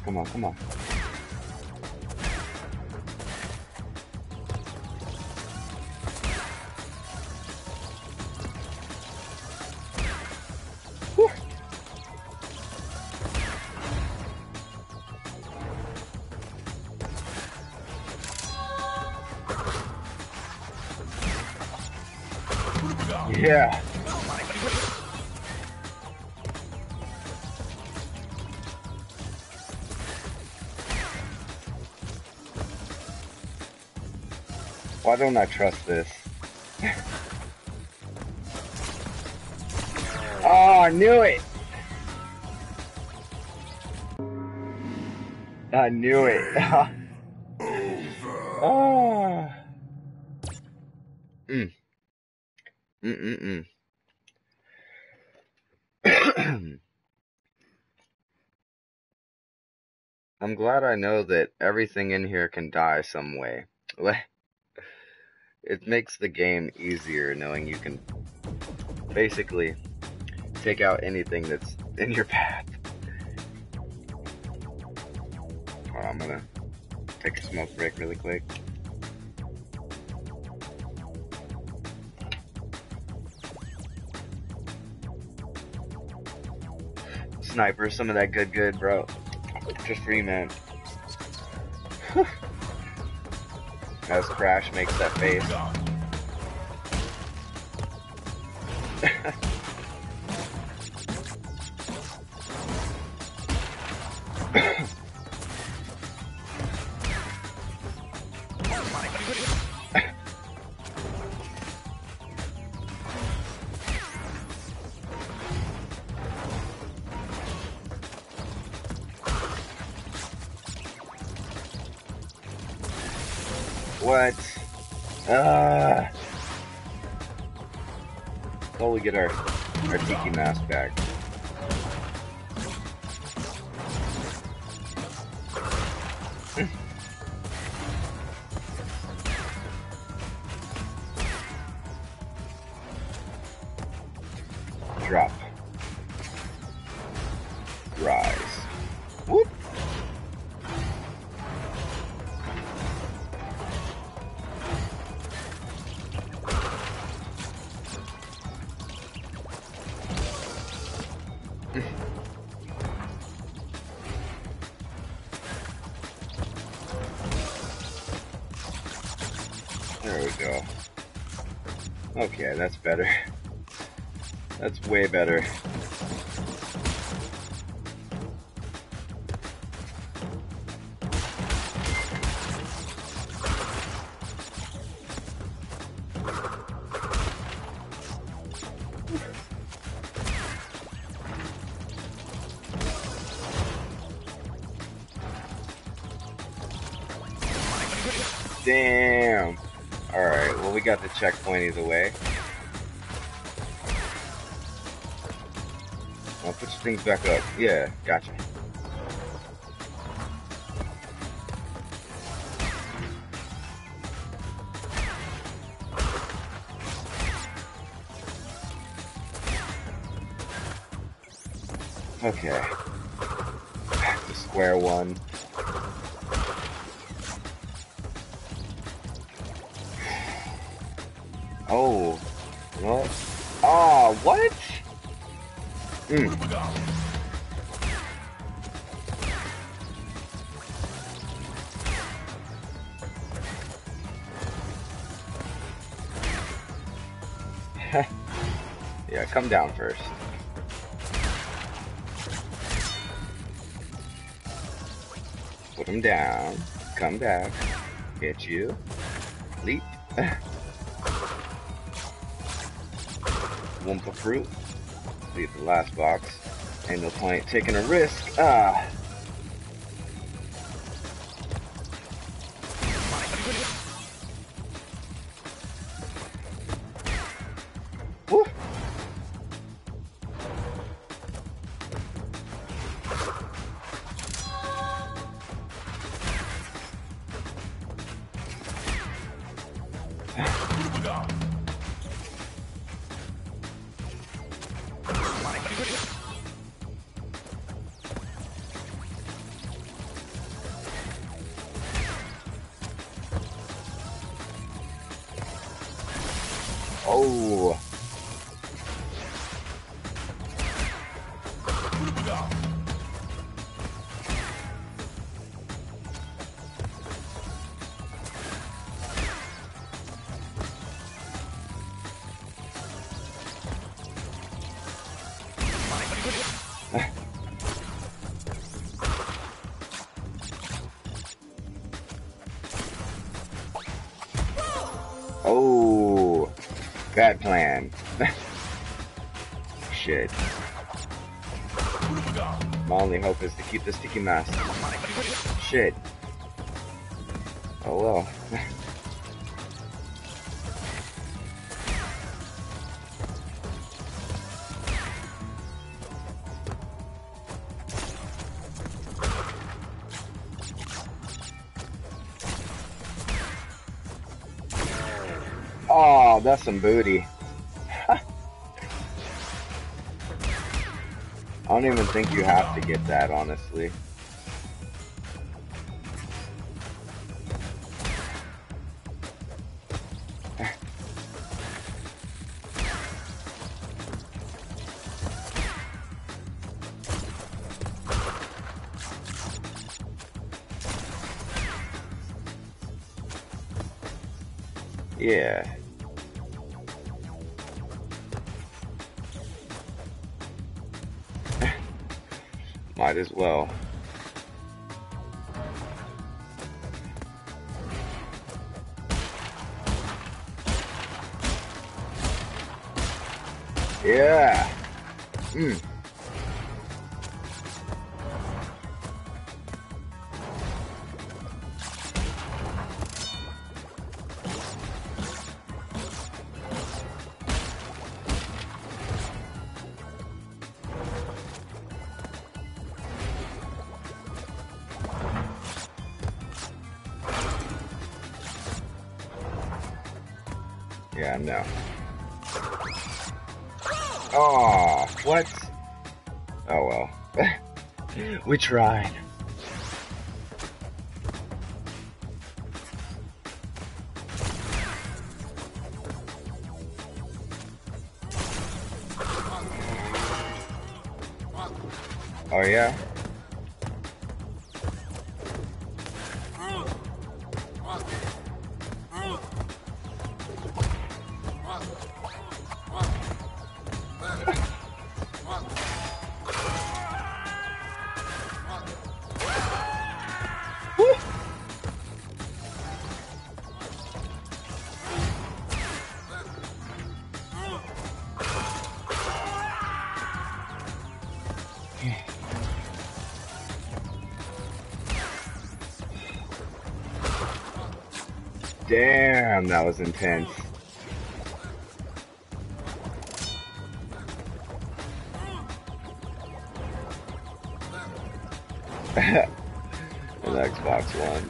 Come on, come on. Don't I trust this? [laughs] oh, I knew it! I knew it. oh. [laughs] Mm. Mm-mm-mm. [clears throat] I'm glad I know that everything in here can die some way. [laughs] It makes the game easier knowing you can basically take out anything that's [laughs] in your path. I'm gonna take a smoke break really quick. Sniper, some of that good good, bro. Just free, man. [laughs] As Crash makes that face. Better. That's way better. Damn. Alright, well we got the checkpoint either way. Things back up. Yeah, gotcha. Back. Get you. Leap. Wumpa fruit. Leave the last box. Ain't no point taking a risk. Ah. Plan. [laughs] Shit. My only hope is to keep the sticky mask. Shit. Oh well. That's some booty. [laughs] I don't even think you have to get that, honestly. Tried. That was intense. An Xbox One.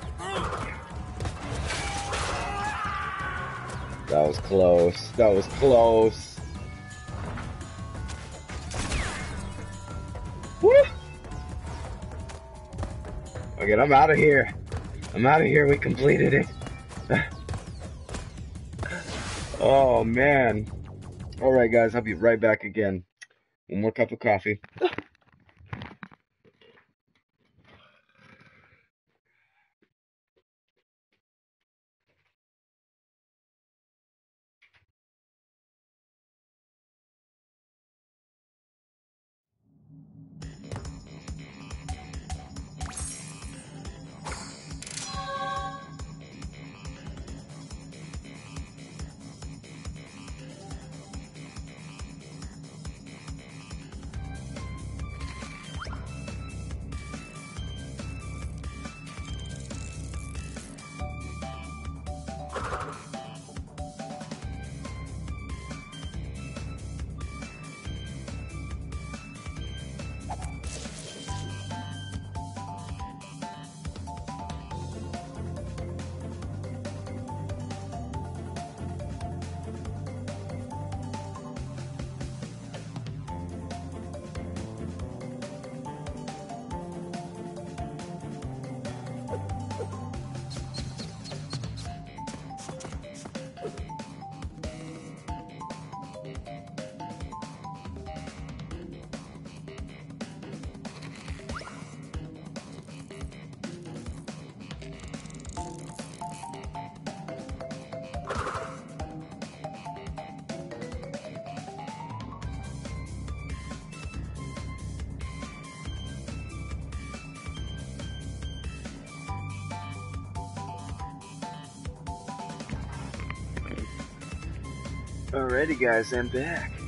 That was close. That was close. Woo! Okay, I'm out of here. I'm out of here. We completed it. Oh man. All right, guys. I'll be right back again. One more cup of coffee. Alrighty, guys, I'm back.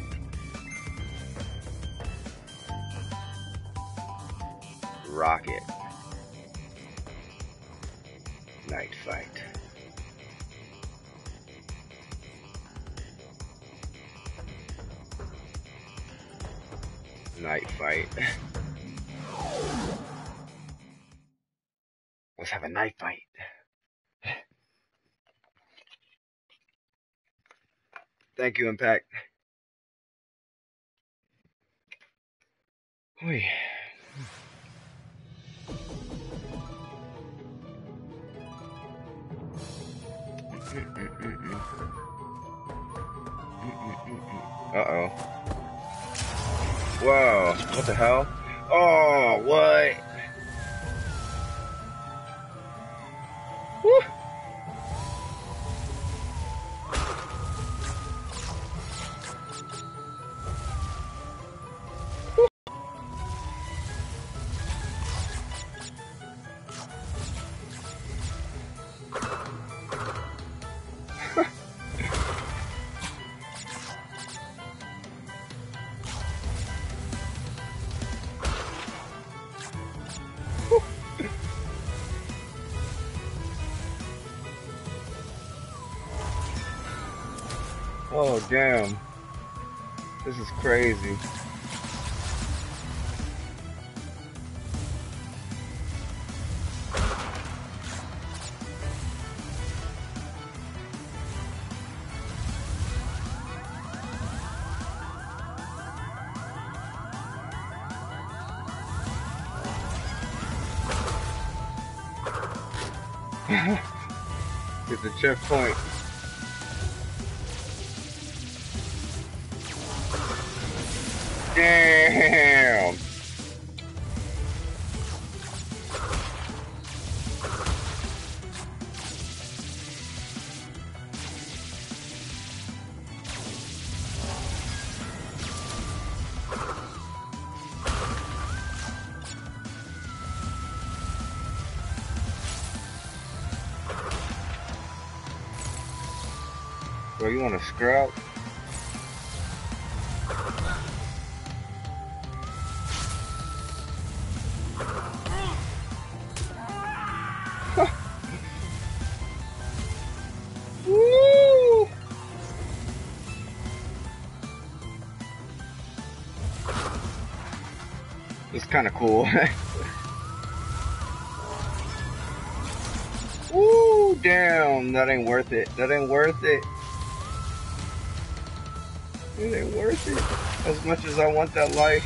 Thank you, Impact. Damn. This is crazy. [laughs] Get the checkpoint. Want to? Woo! It's kind of cool. [laughs] Woo! Damn, that ain't worth it. That ain't worth it. It ain't worth it. As much as I want that life.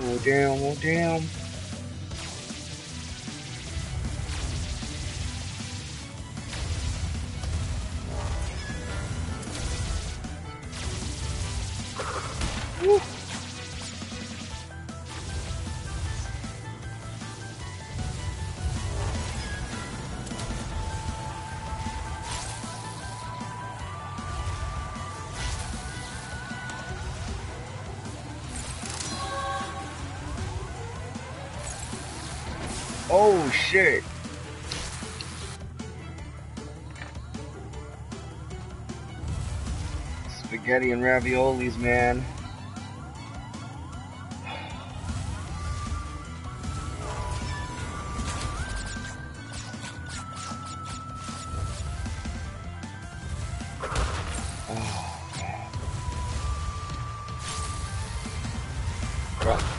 Oh damn, oh damn. Spaghetti and raviolis, man. Oh, man.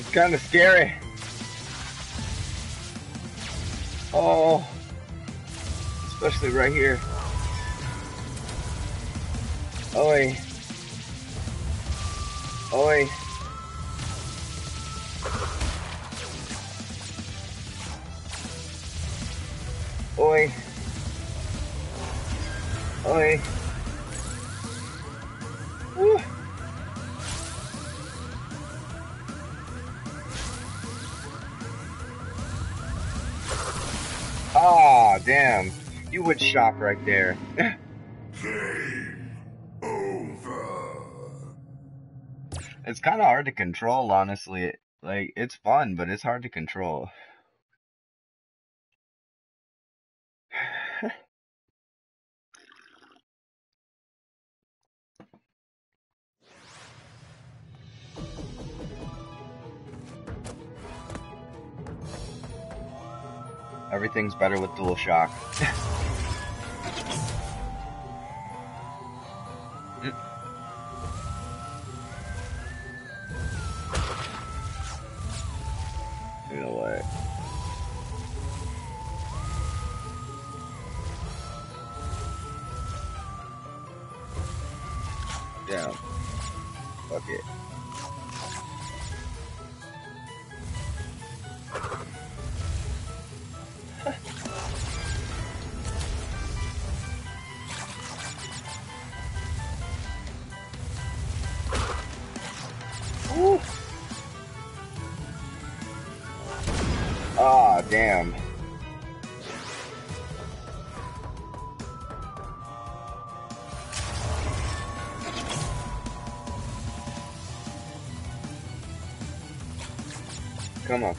It's kind of scary. Oh. Especially right here. Oi. Oi. Shock right there. [laughs] Game over. it's kind of hard to control, honestly. Like, it's fun, but it's hard to control. [sighs] Everything's better with dual [laughs]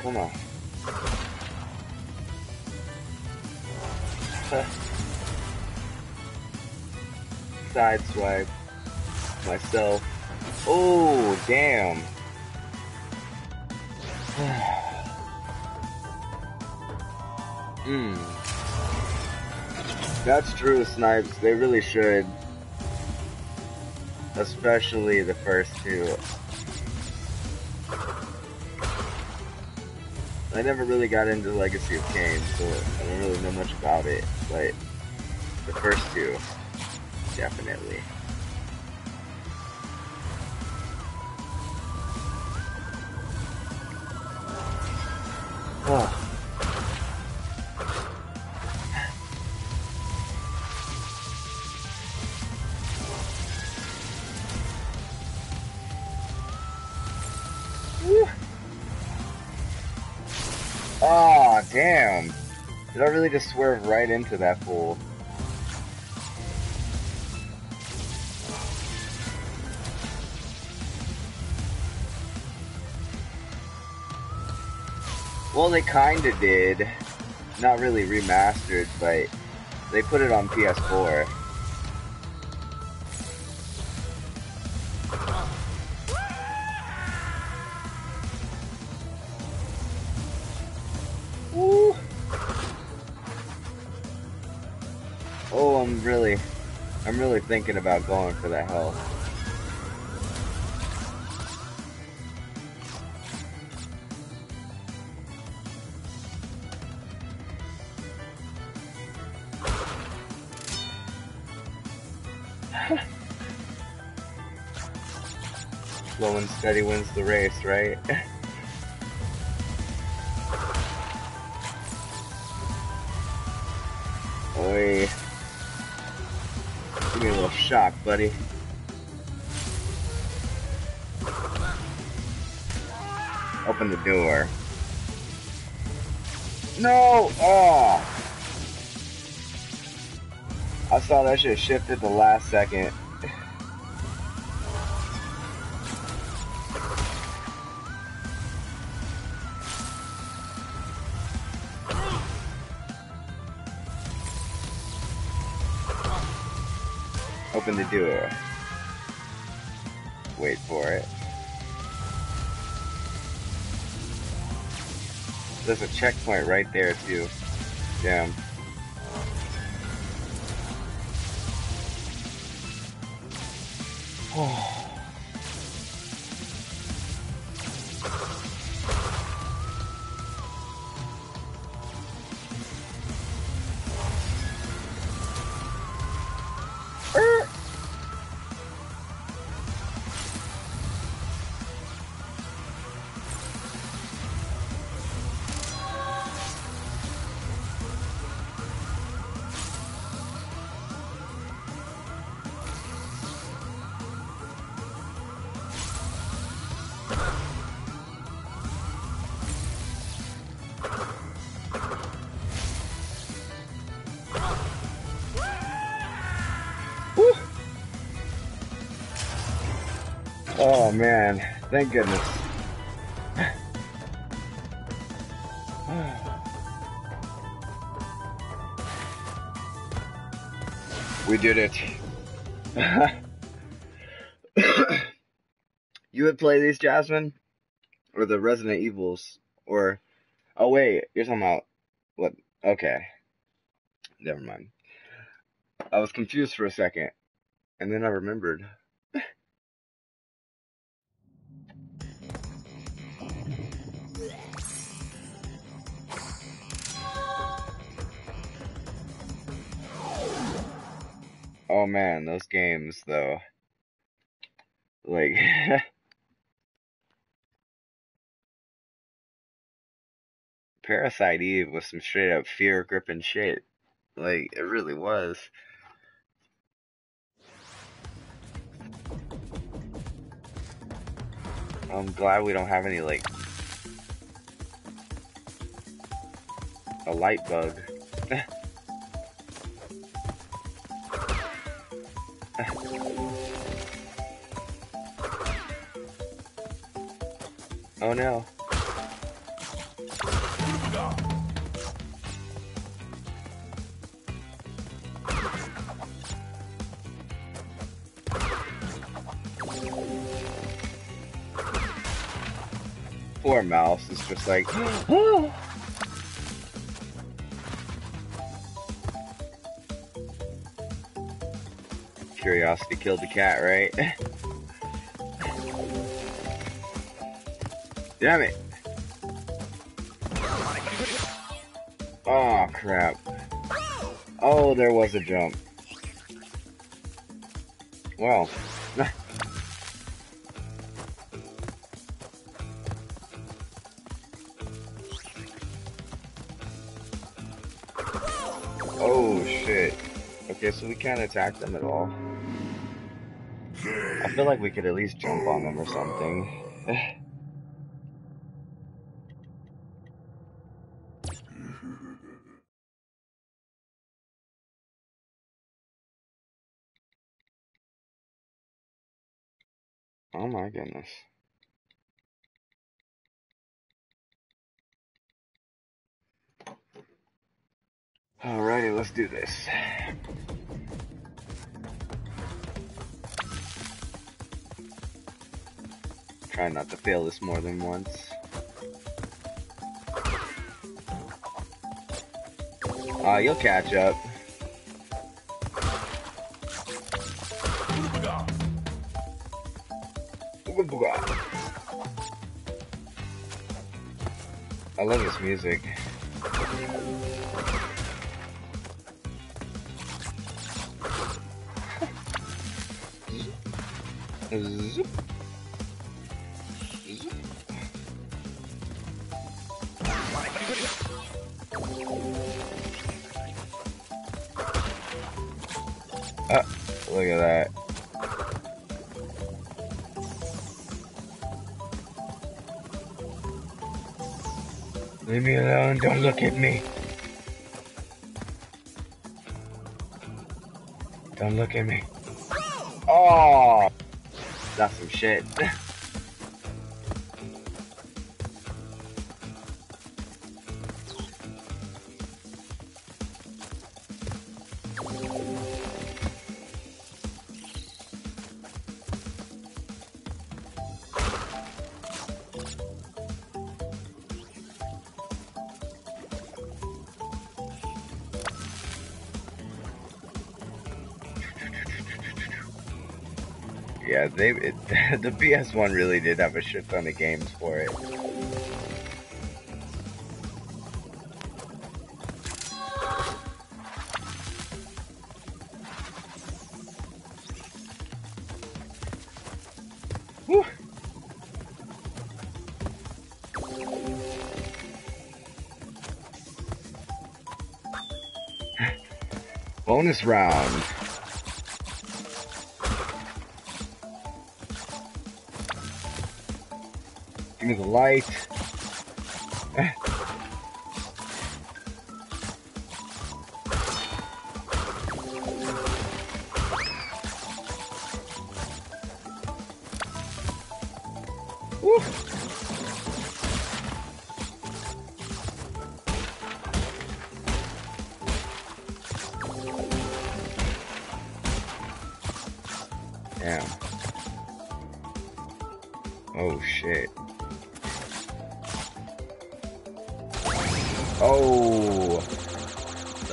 Come on, [laughs] Side swipe myself. Oh, damn. [sighs] Hmm. That's true, Snipes. They really should. Especially the first two. I never really got into Legacy of Kain, so I don't really know much about it, but the first two, definitely. Just swerve right into that fool? Well, they kinda did. Not really remastered, but they put it on PS4. Thinking about going for that health. Slow and steady wins the race, right? [laughs] buddy. Open the door. No! Oh! I saw that shit shifted the last second. There's a checkpoint right there too. Damn. Er. [sighs] Oh man, thank goodness. [sighs] we did it. [laughs] you would play these, Jasmine? Or the Resident Evils? Or. Oh, wait, you're talking about. What? Okay. Never mind. I was confused for a second. And then I remembered. Oh man, those games though. Like [laughs] Parasite Eve was some straight up fear gripping shit. Like it really was. I'm glad we don't have any like a light bug. [laughs] oh no. Poor mouse is just like, [gasps] Curiosity killed the cat, right? [laughs] Damn it. Oh, crap. Oh, there was a jump. Well. [laughs] oh, shit. Okay, so we can't attack them at all. I feel like we could at least jump on them or something. [laughs] my goodness. Alrighty, let's do this. Try not to fail this more than once. Uh, you'll catch up. I love this music. Zoop. Ah, look at that. Leave me alone, don't look at me. Don't look at me. Oh, that's some shit. [laughs] [laughs] the PS1 really did have a shit ton of games for it. [laughs] Bonus round. Give me the light.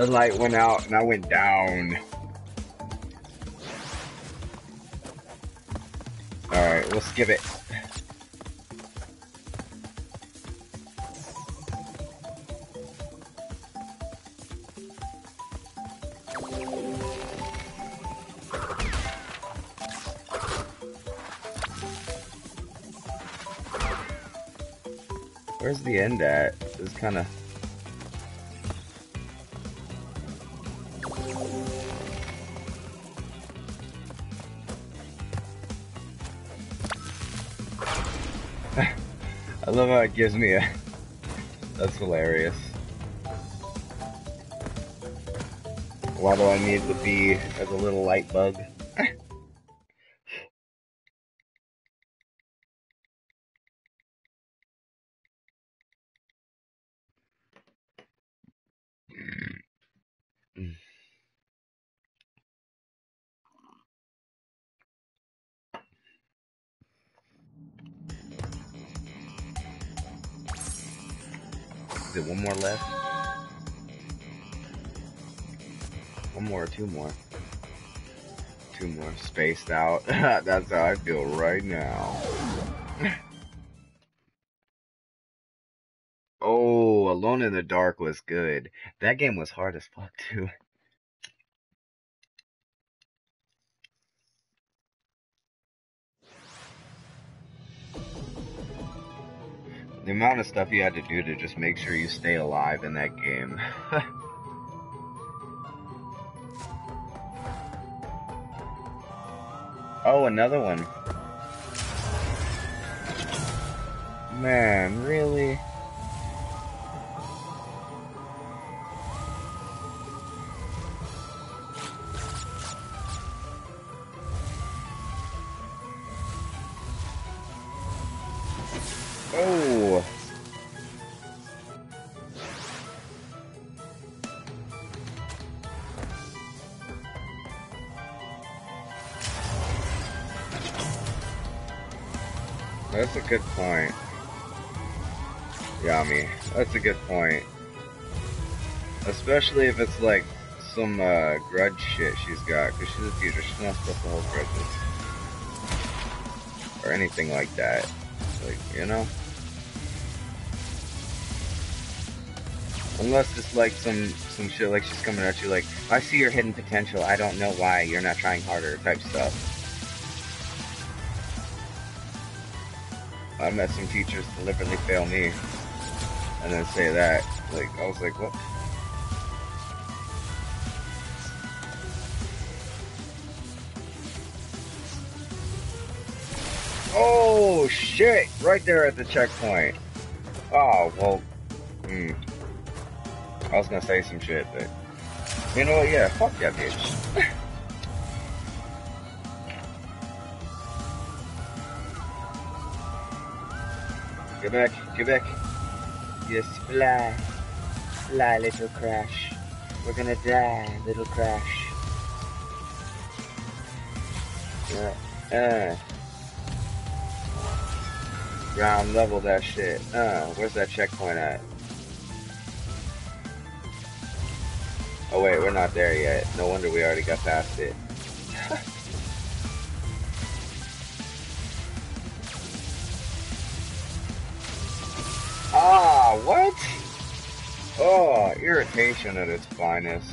Light went out and I went down. Alright, we'll skip it. Where's the end at? It's kind of. Gives me a. That's hilarious. Why do I need the bee as a little light bug? Two more? Two more. Spaced out. [laughs] That's how I feel right now. [laughs] oh, Alone in the Dark was good. That game was hard as fuck too. [laughs] The amount of stuff you had to do to just make sure you stay alive in that game. Oh, another one. Man, really? Especially if it's like some uh, grudge shit she's got, because she's a teacher, she's not supposed to hold grudges. Or anything like that. Like, you know? Unless it's like some some shit like she's coming at you like, I see your hidden potential, I don't know why, you're not trying harder type stuff. I met some teachers deliberately fail me and then say that. Like I was like, what? Shit! Right there at the checkpoint. Oh well. Hmm. I was gonna say some shit, but you know what? Yeah, fuck that bitch. [laughs] Get back, get back. Yes, fly. Fly, little crash. We're gonna die, little crash. Uh, uh. Ground level that shit. Uh, where's that checkpoint at? Oh wait, we're not there yet. No wonder we already got past it. [laughs] ah, what? Oh, irritation at its finest.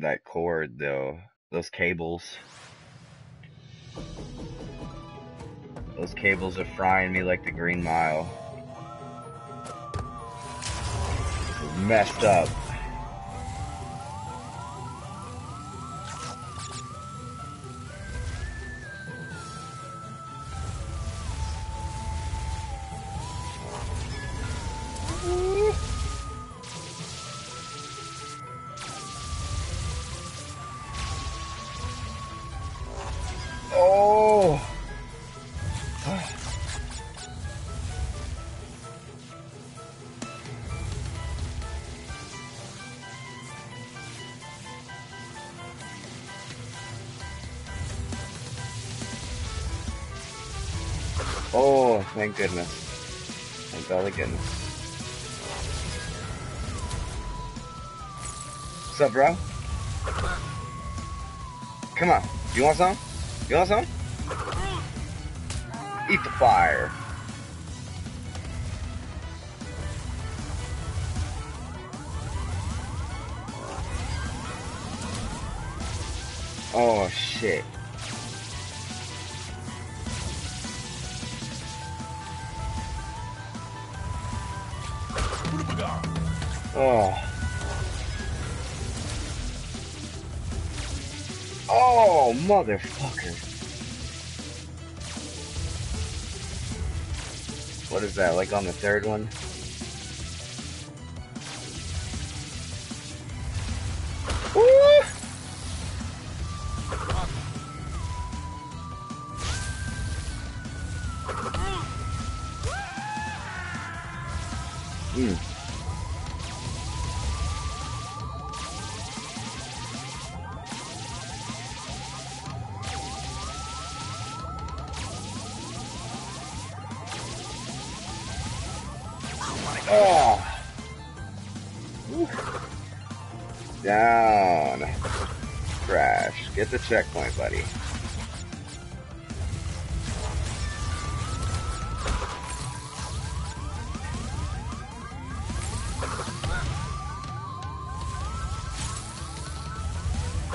that cord though. Those cables. Those cables are frying me like the Green Mile. Messed up. Thank goodness. Thank golly goodness. What's up, bro? Come on. You want some? You want some? Eat the fire. Oh shit. Oh. Oh, motherfucker. What is that, like on the third one? Buddy.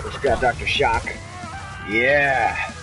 Just got Dr. Shock. Yeah.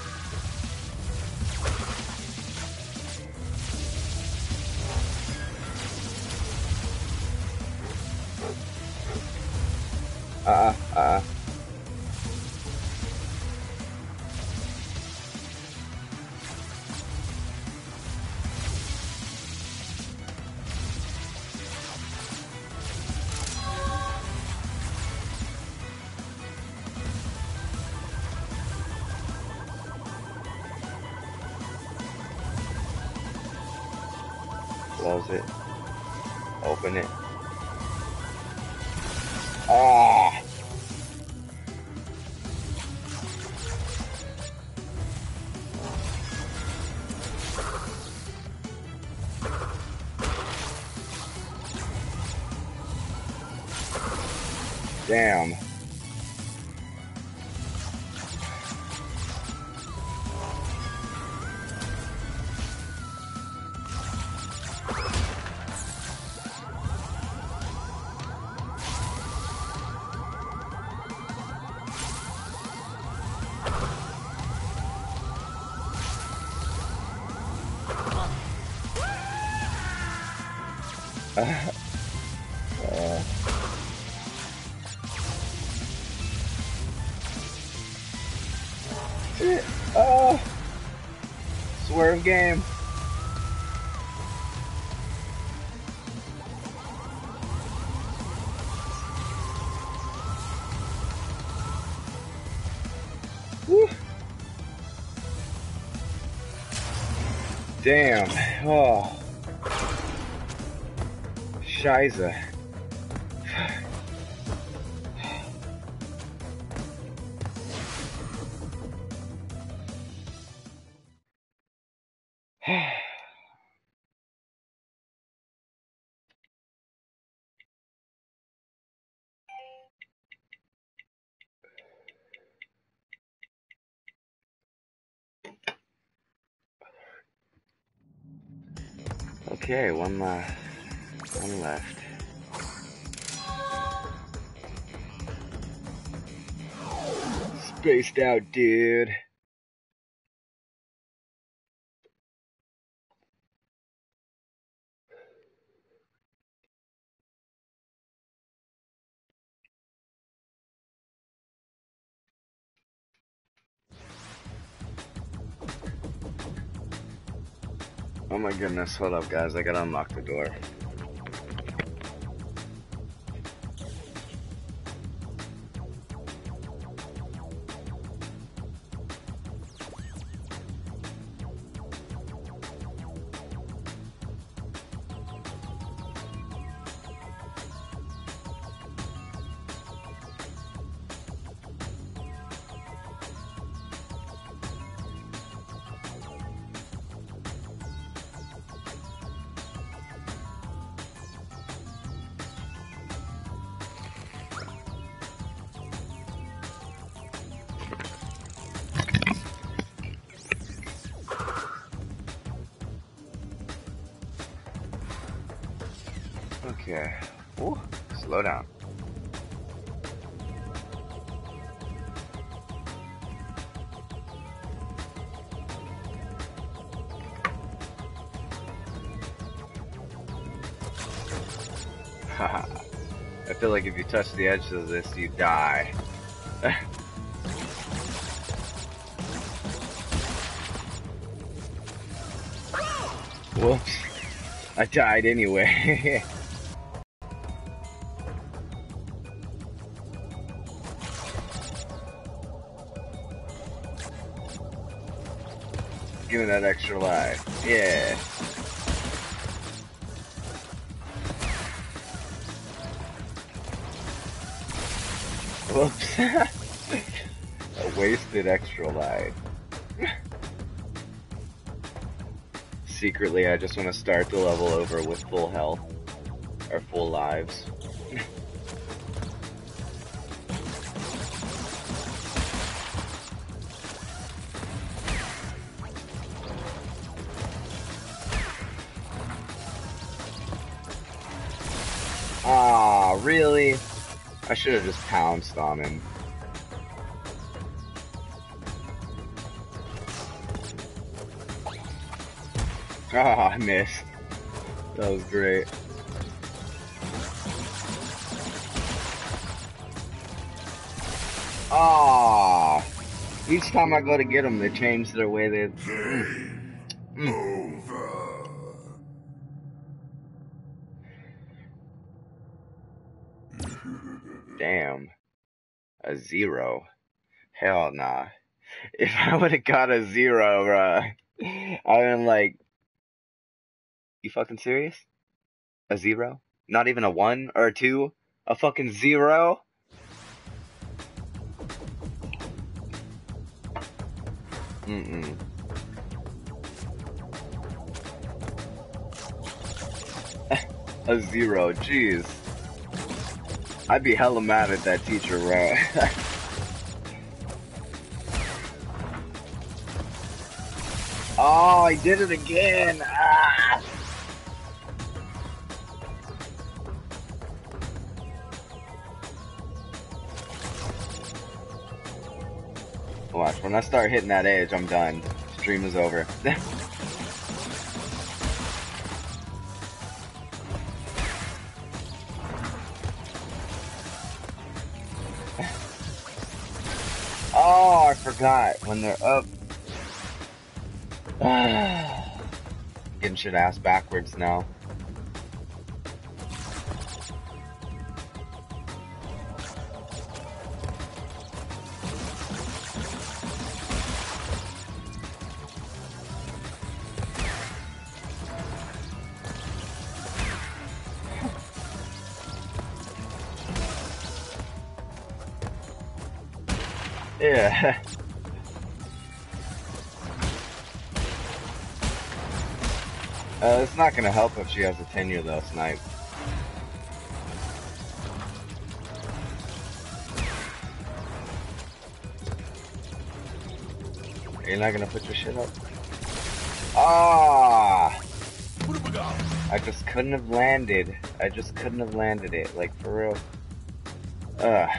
Okay, one left. One left. Spaced out, dude. My goodness, hold up guys, I gotta unlock the door. If you touch the edge of this, you die. [laughs] Whoops. I died anyway. [laughs] Secretly, I just want to start the level over with full health. Or full lives. Ah, really? I should have just pounced on him. Ah, [laughs] I missed. That was great. Ah, each time I go to get them, they change their way they. Mm. Damn. A zero. Hell nah. If I would have got a zero, bruh, I would been like, fucking serious? A zero? Not even a one or a two? A fucking zero? Mm-mm. [laughs] a zero, jeez. I'd be hella mad at that teacher, bro. [laughs] oh, I did it again. Ah. When I start hitting that edge, I'm done. Stream is over. [laughs] Oh, I forgot when they're up. [sighs] Getting shit ass backwards now. Not gonna help if she has a tenure though, snipe. You're not gonna put your shit up? Ah! I just couldn't have landed. I just couldn't have landed it, like for real. Ugh.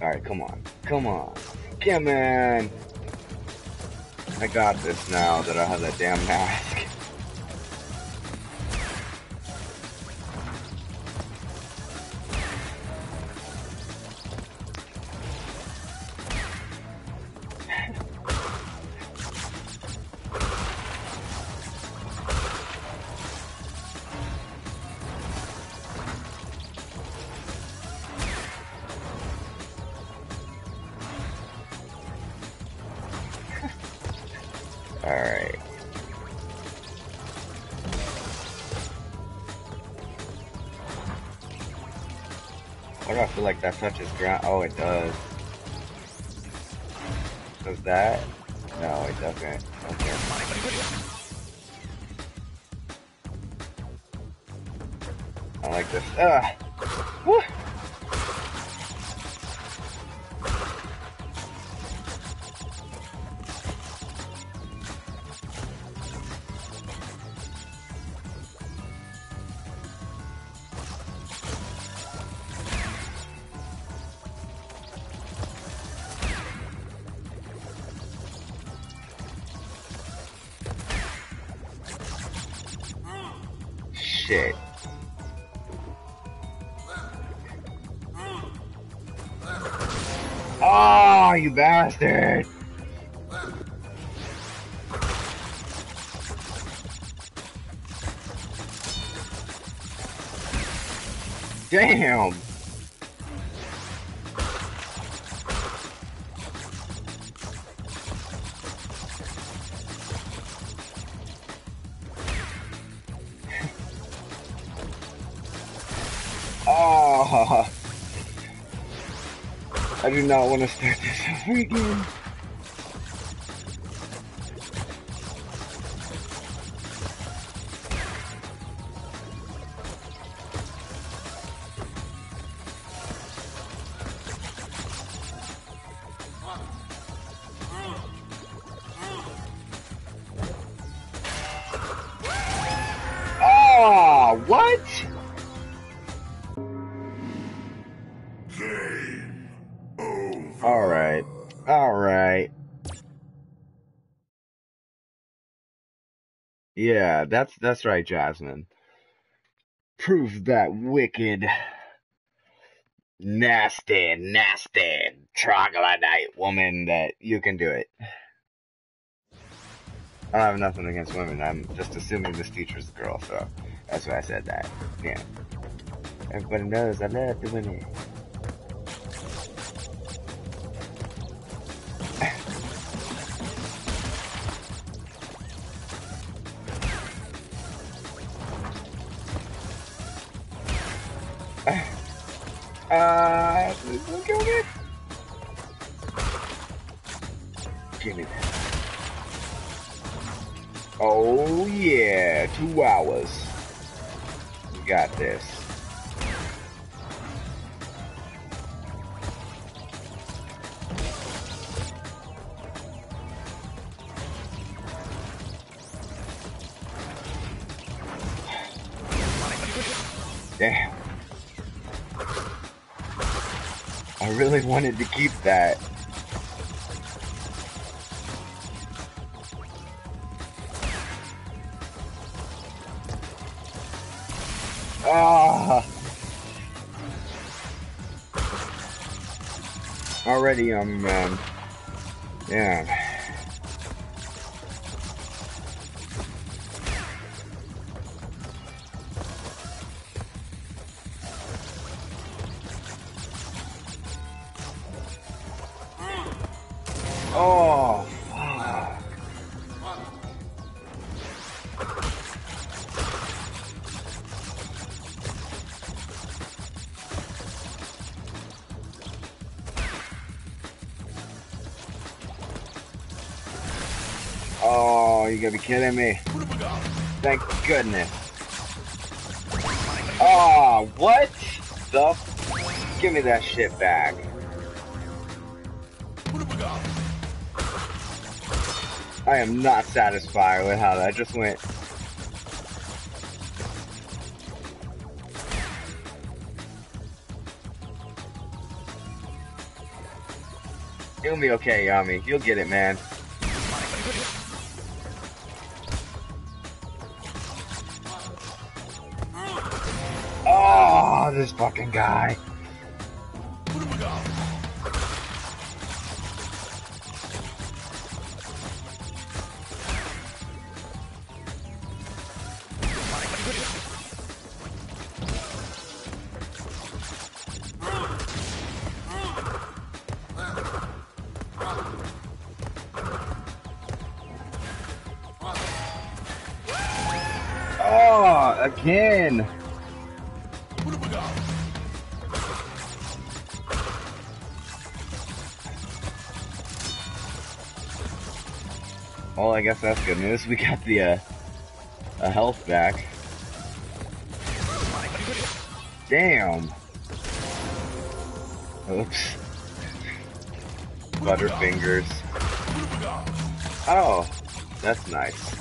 Alright, come on. Come on. Come on! I got this now that I have that damn mask. That touches ground? Oh, it does. Does that? No, it doesn't. Okay. I like this. Ah! You bastard! Damn! Do not want to start this over [laughs] again. That's that's right, Jasmine. Prove that wicked, nasty, nasty troglodyte woman that you can do it. I don't have nothing against women. I'm just assuming this teacher's a girl, so that's why I said that. Yeah. Everybody knows I love the women. To keep that. Ah. Already, um, um, yeah. Kidding me. Thank goodness. Oh, what the? Give me that shit back. I am not satisfied with how that just went. You'll be okay, Yami. You'll get it, man. This fucking guy. That's good news. We got the uh, a health back. Damn. Oops. Butterfingers. Oh, that's nice.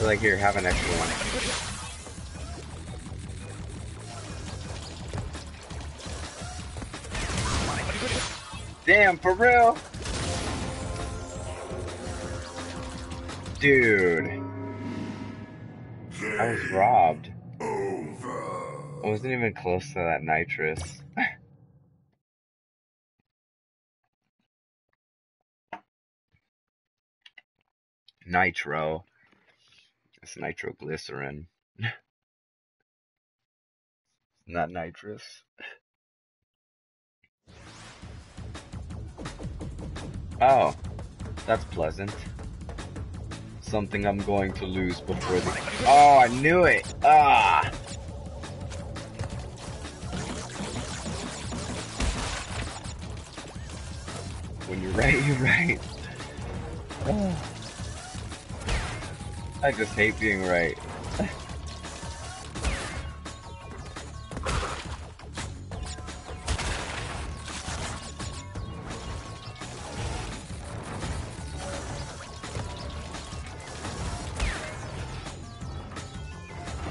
I like, here, have an extra one. Damn, for real? Dude. I was robbed. I wasn't even close to that nitrous. [laughs] Nitro. It's nitroglycerin. [laughs] Not nitrous. Oh, that's pleasant. Something I'm going to lose before the. Oh, I knew it! Ah! When you're right, [laughs] you're right. [sighs] I just hate being right.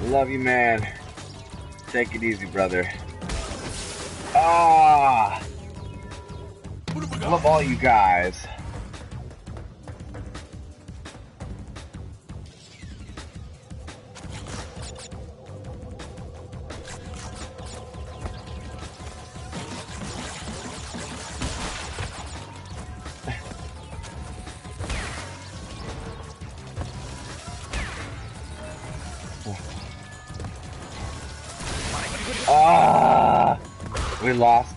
Love you, man. Take it easy, brother. Ah! I Love all you guys.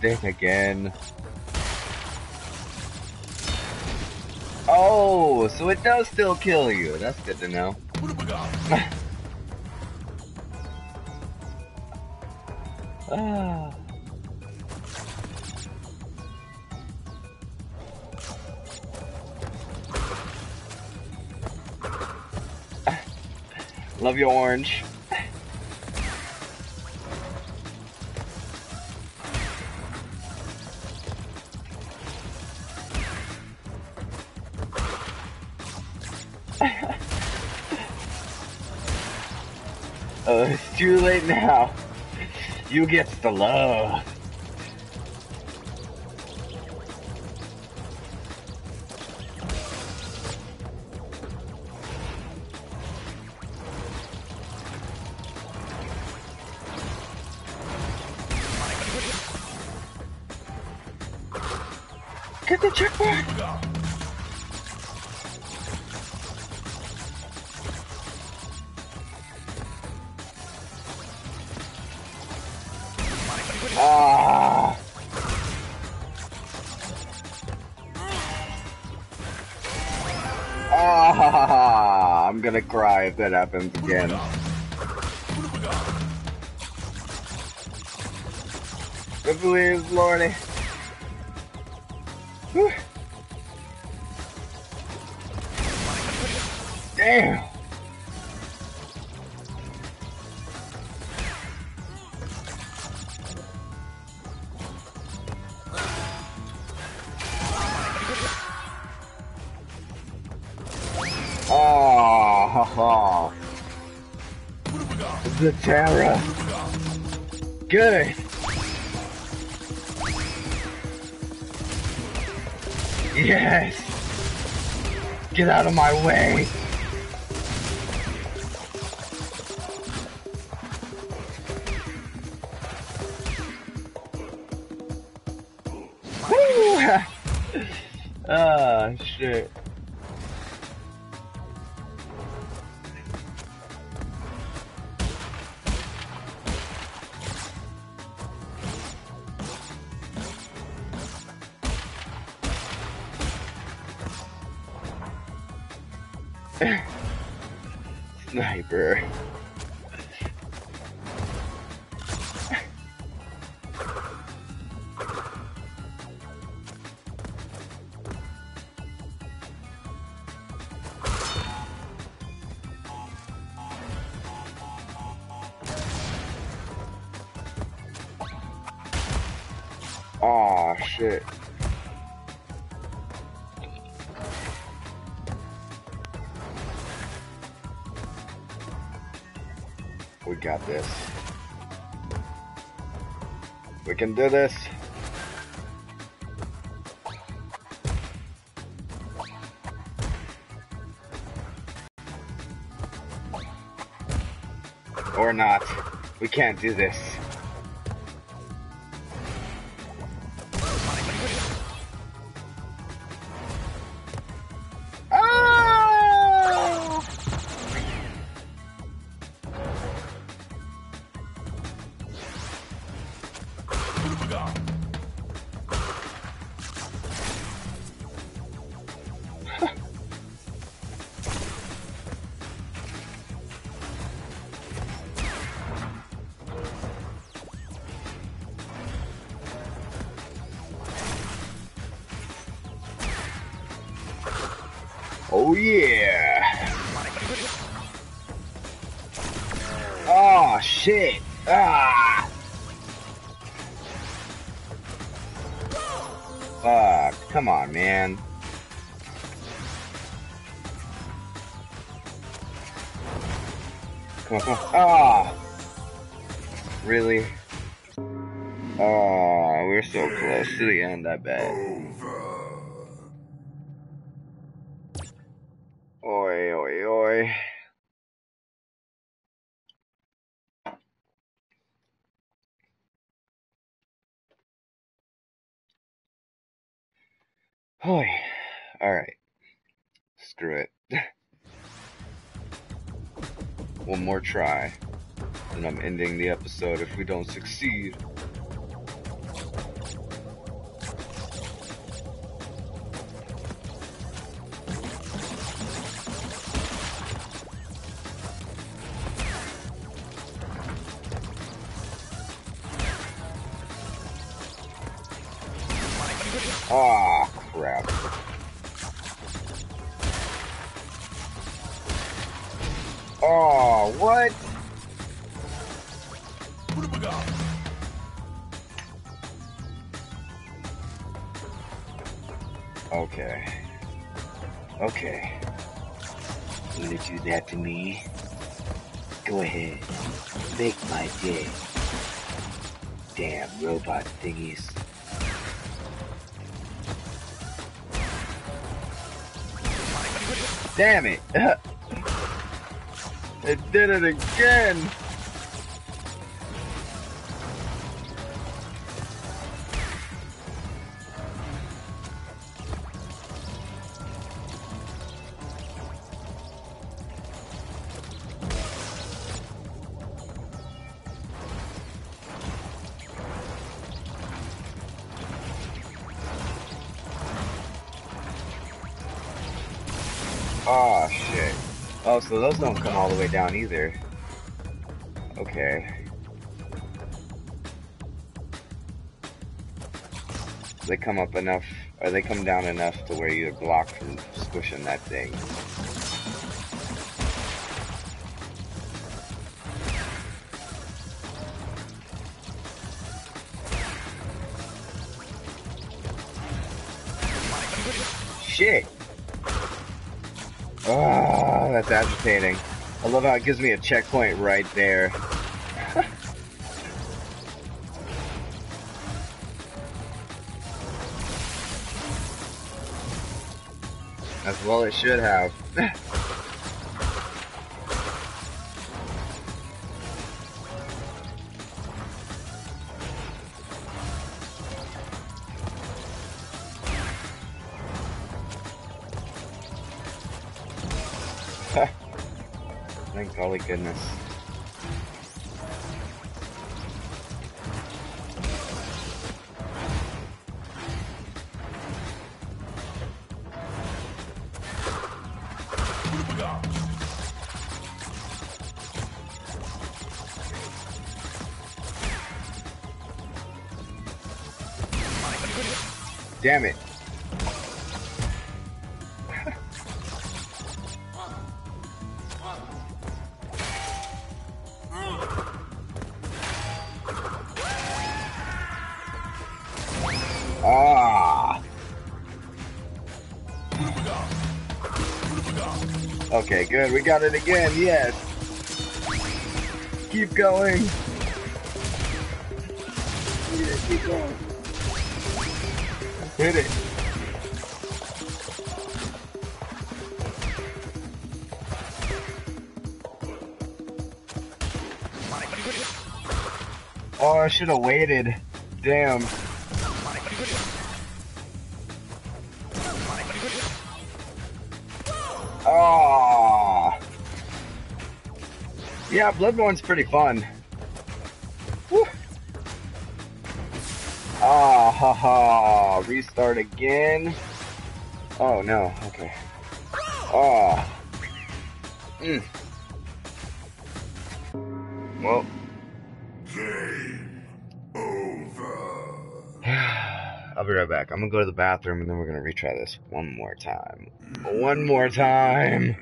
Again. Oh, so it does still kill you. That's good to know. [sighs] Love you, Orange. Now. You get the love. That happens again. Please, Lordy. Yes! Get out of my way! [laughs] Ah, shit. Can do this. Or not. We can't do this. End, I. Oi, oi, oi. Oi. Alright. Screw it. One more try. And I'm ending the episode if we don't succeed. Damn it! [laughs] it did it again! So those don't come all the way down either. Okay. They come up enough, or they come down enough to where you're blocked from squishing that thing. That's agitating. I love how it gives me a checkpoint right there. [laughs] As well it should have. [laughs] Thank golly goodness. Good. We got it again. Yes. Keep going. Hit it. Oh, I should have waited. Damn. Yeah, Bloodborne's pretty fun. Ah, ha ha. Restart again. Oh no, okay. Oh. Mm. Well. Game [sighs] over. I'll be right back. I'm gonna go to the bathroom and then we're gonna retry this one more time. One more time.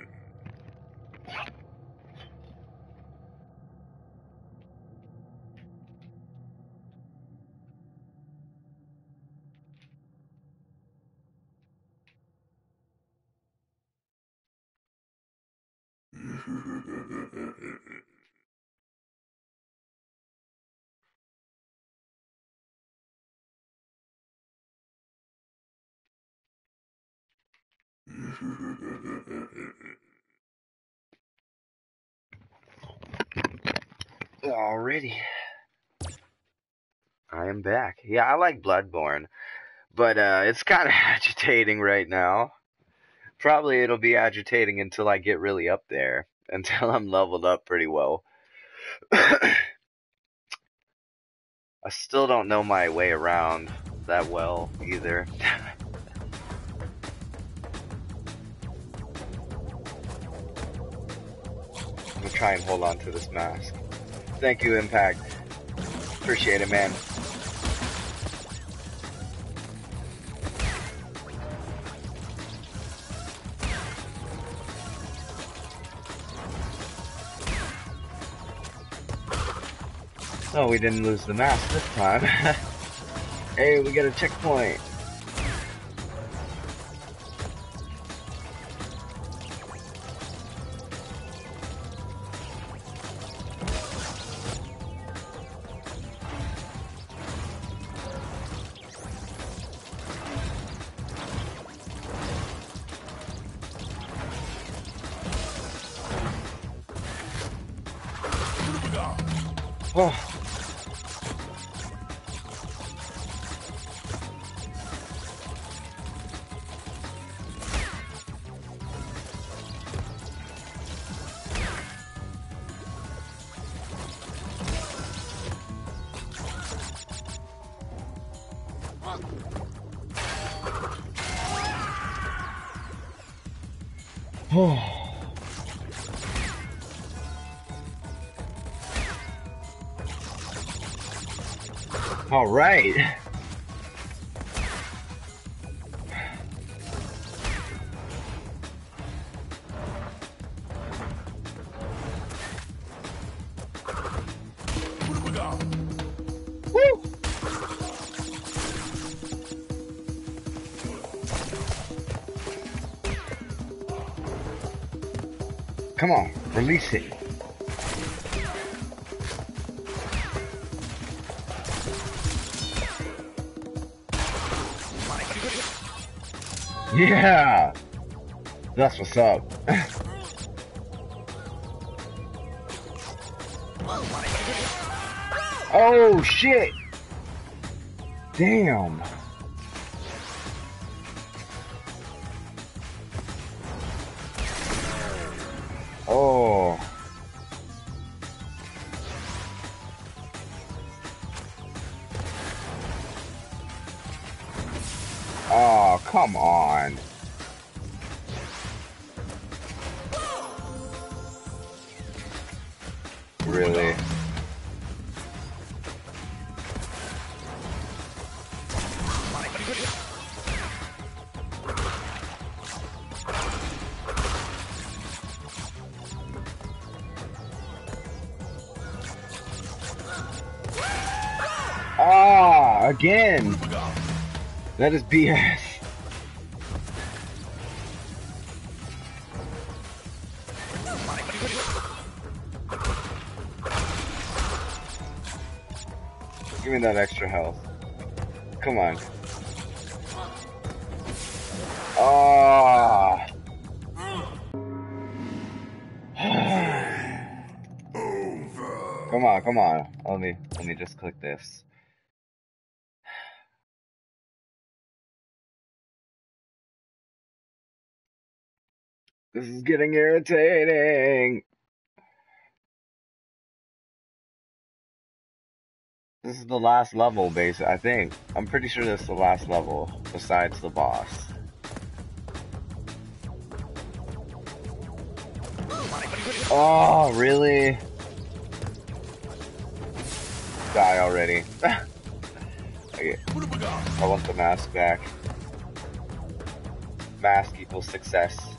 Alrighty. I am back. Yeah, I like Bloodborne, but uh, it's kind of [laughs] agitating right now. Probably it'll be agitating until I get really up there, [laughs] until I'm leveled up pretty well. [coughs] I still don't know my way around that well either. [laughs] Try and hold on to this mask. Thank you, Impact. Appreciate it, man. Oh, we didn't lose the mask this time. [laughs] hey, we got a checkpoint. All right. Come on, release it. Yeah! That's what's up. [laughs] oh shit! Damn. Again. That is BS. Give me that extra health. Come on. Ah. [sighs] come on, come on. Let me let me just click this. This is getting irritating. This is the last level, base. I think. I'm pretty sure this is the last level, besides the boss. Oh, really? Die already. [laughs] I want the mask back. Mask equals success.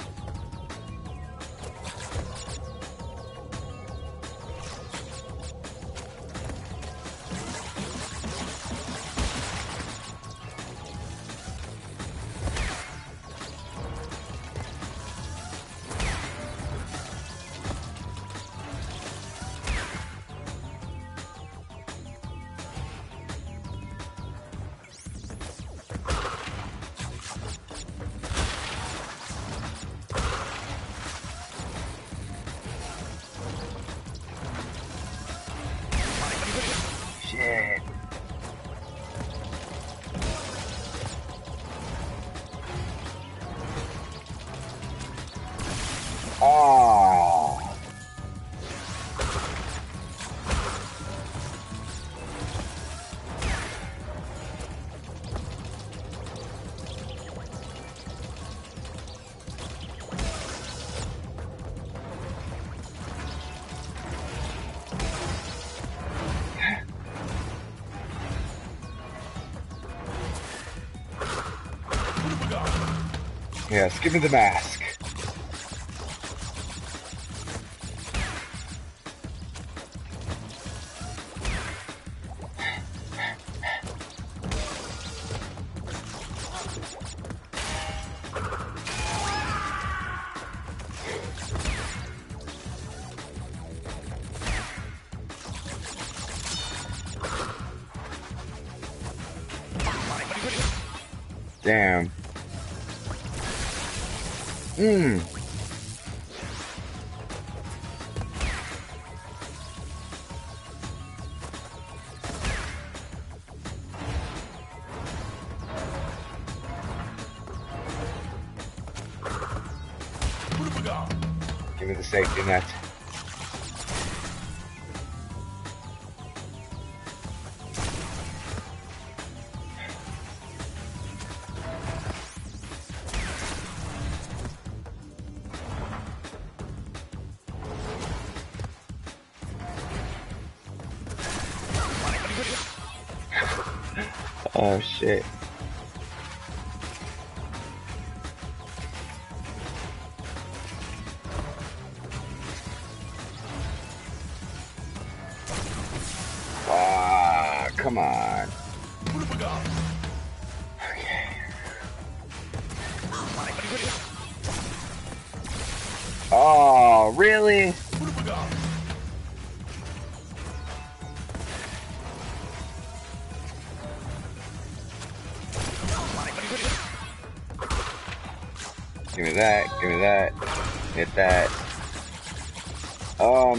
Yes, give me the mask.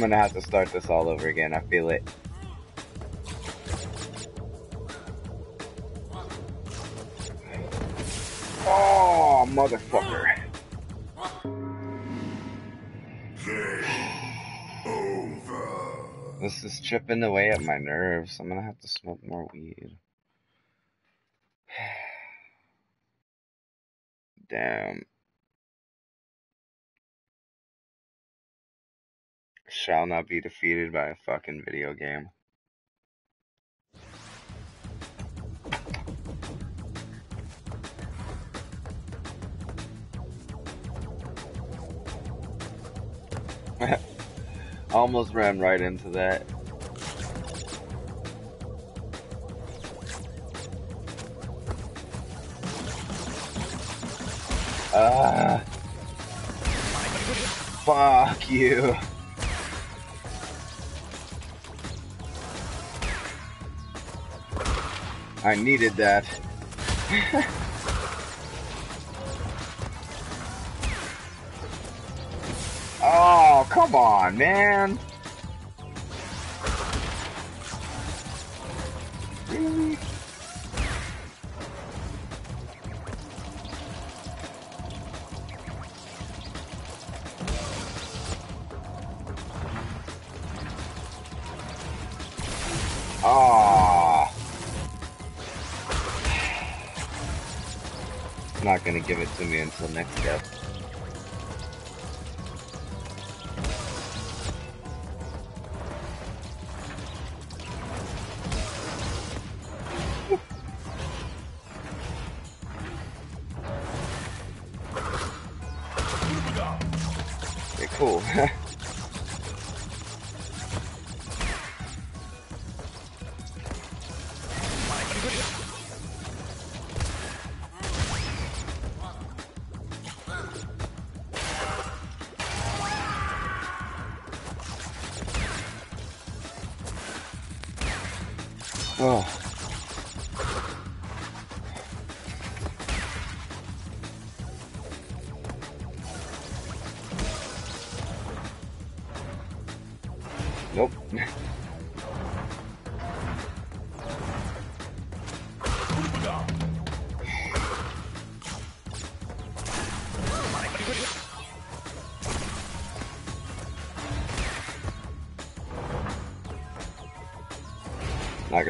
Gonna have to start this all over again, I feel it. Oh, motherfucker. This is chipping away at my nerves. I'm gonna have to smoke more weed. [sighs] Damn. Shall not be defeated by a fucking video game. [laughs] Almost ran right into that. Uh, fuck you. I needed that. [laughs] oh, come on, man. Really? Give it to me until next step.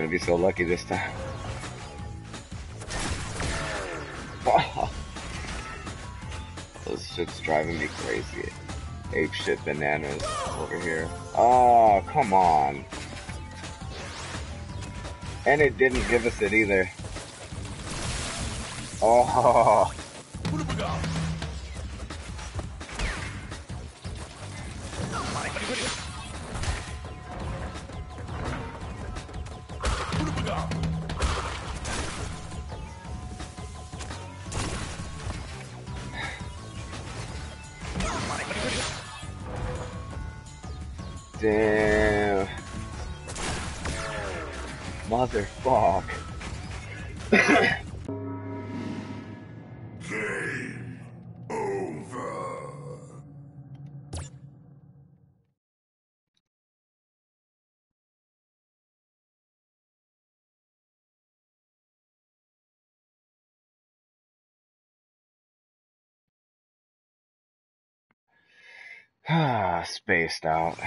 Not gonna be so lucky this time. Those shit's driving me crazy. Ape shit bananas over here. Oh, come on. And it didn't give us it either. Oh. [laughs] out.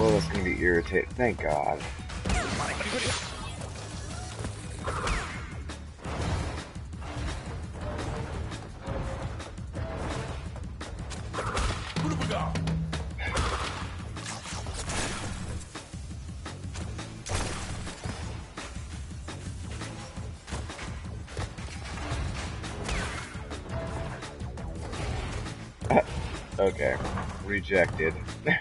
well, that's gonna be irritated. Thank God. [laughs] okay, rejected. [laughs]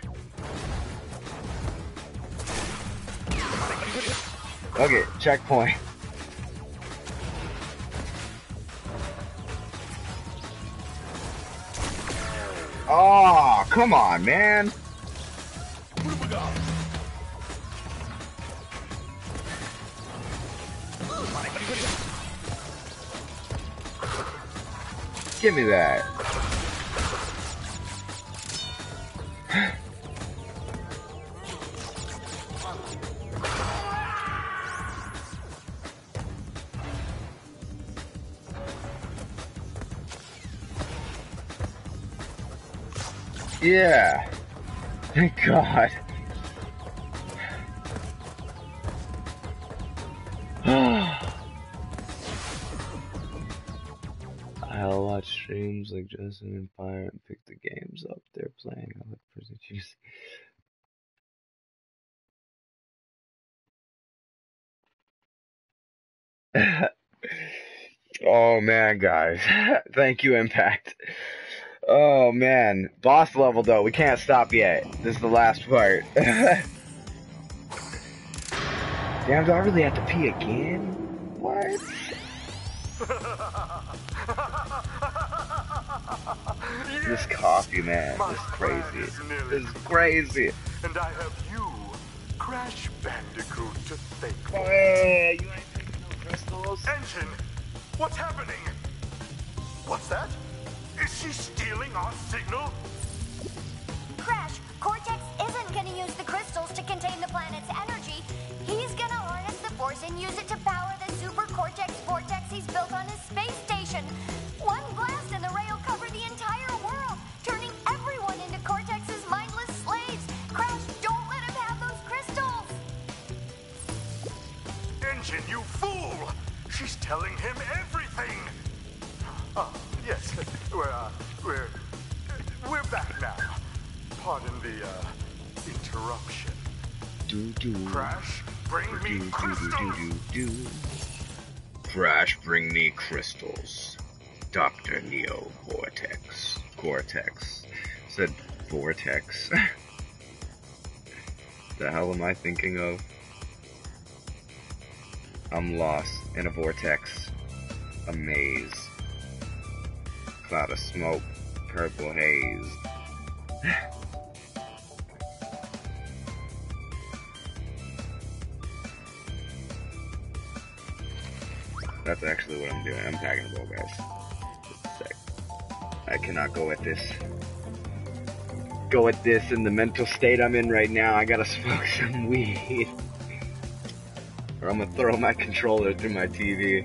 okay, checkpoint. Oh, come on, man. Give me that. Yeah. Thank God. [sighs] I'll watch streams like Justin and Fire and pick the games up they're playing. I look pretty juicy. [laughs] oh man, guys. [laughs] Thank you, Impact. Oh man. Boss level though, we can't stop yet. This is the last part. [laughs] Damn, do I really have to pee again? What? [laughs] This coffee, man, this is crazy. is This is crazy. And I have you, Crash Bandicoot, to thank for. Hey, you ain't taking no crystals? N. Gin, what's happening? What's that? Is she stealing our signal? Crash, Cortex isn't gonna use the crystals to contain the planet's energy. He's gonna harness the force and use it to Do. Crash, bring me do crystals! do do do. Crash, bring me crystals. Doctor Neo Vortex. Cortex. Said Vortex. [laughs] the hell am I thinking of? I'm lost in a vortex. A maze. Cloud of smoke. Purple haze. [sighs] [laughs] That's actually what I'm doing. I'm packing the ball, guys. I cannot go at this. Go at this in the mental state I'm in right now. I gotta [laughs] smoke some weed. or I'm gonna throw my controller through my TV.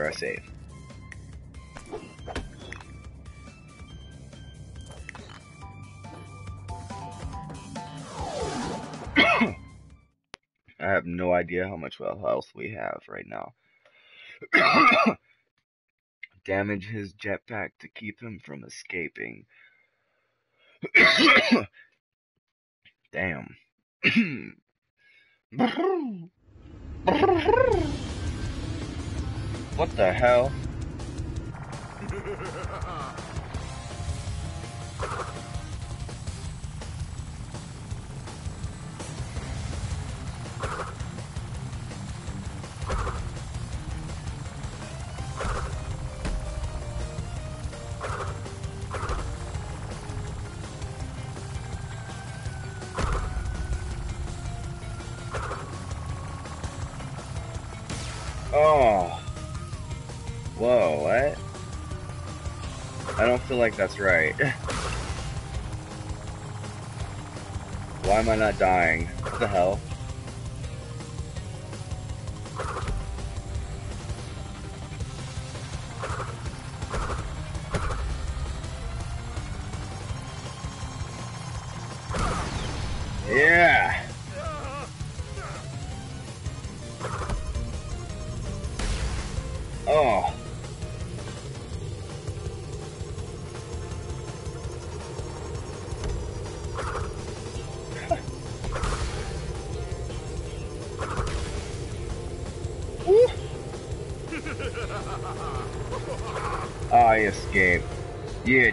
After I save. I have no idea how much health we have right now. Damage his jetpack to keep him from escaping. Damn. What the hell? [laughs] Whoa, what? I don't feel like that's right. [laughs] Why am I not dying? What the hell? Oh.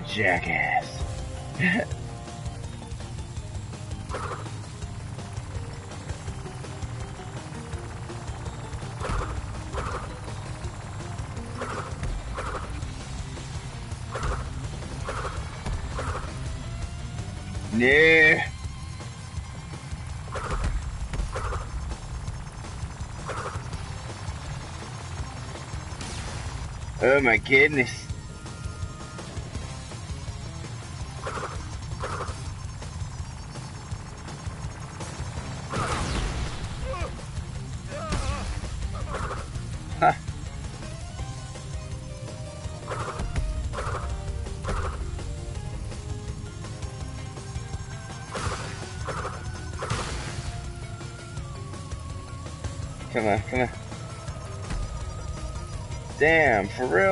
Jackass. [laughs] nah. Oh my goodness. For real?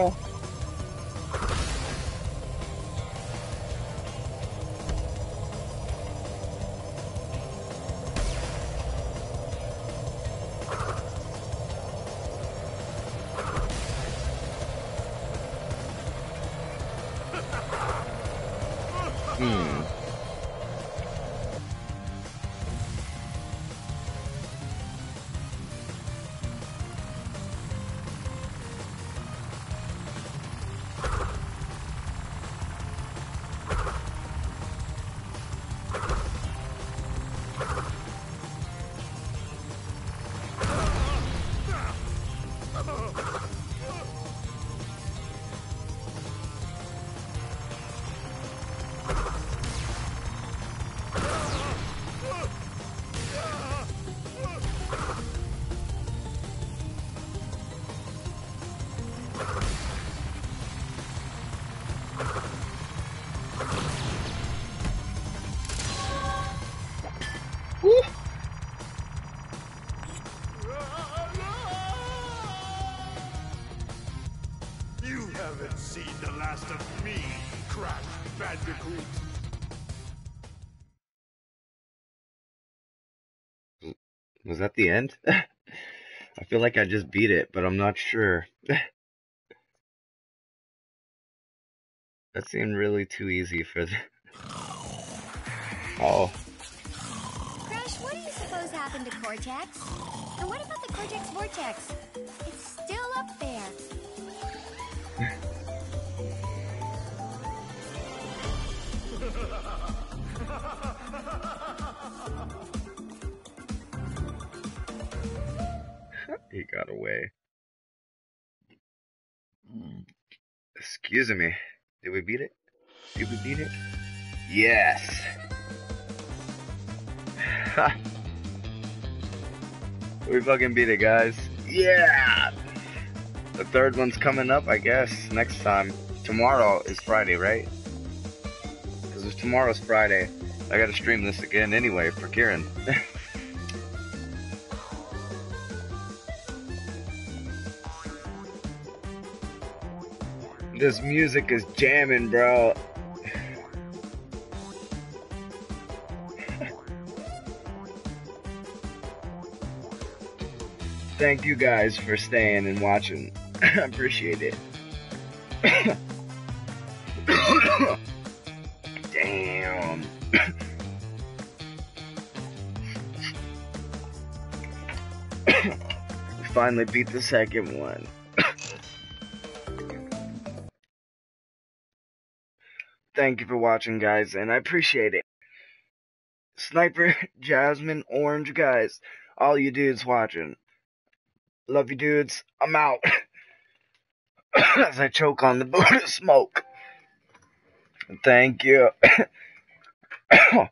Was that the end? [laughs] I feel like I just beat it, but I'm not sure. [laughs] that seemed really too easy for the... [laughs] Oh, Crash, what do you suppose happened to Cortex? And what about the Cortex Vortex? It's still up there. Got away. Mm. Excuse me. Did we beat it? Did we beat it? Yes. we fucking beat it, guys. Yeah. The third one's coming up, I guess, next time. Tomorrow is Friday, right? Because if tomorrow's Friday, I gotta stream this again anyway for Kieran. [laughs] this music is jamming, bro. [laughs] Thank you guys for staying and watching. [laughs] I appreciate it. [coughs] Damn. [coughs] we finally beat the second one. Thank you for watching, guys, and I appreciate it. Sniper, [laughs] Jasmine, Orange, guys, all you dudes watching. Love you, dudes. I'm out. [coughs] As I choke on the [laughs] Buddha smoke. Thank you. [coughs] [coughs]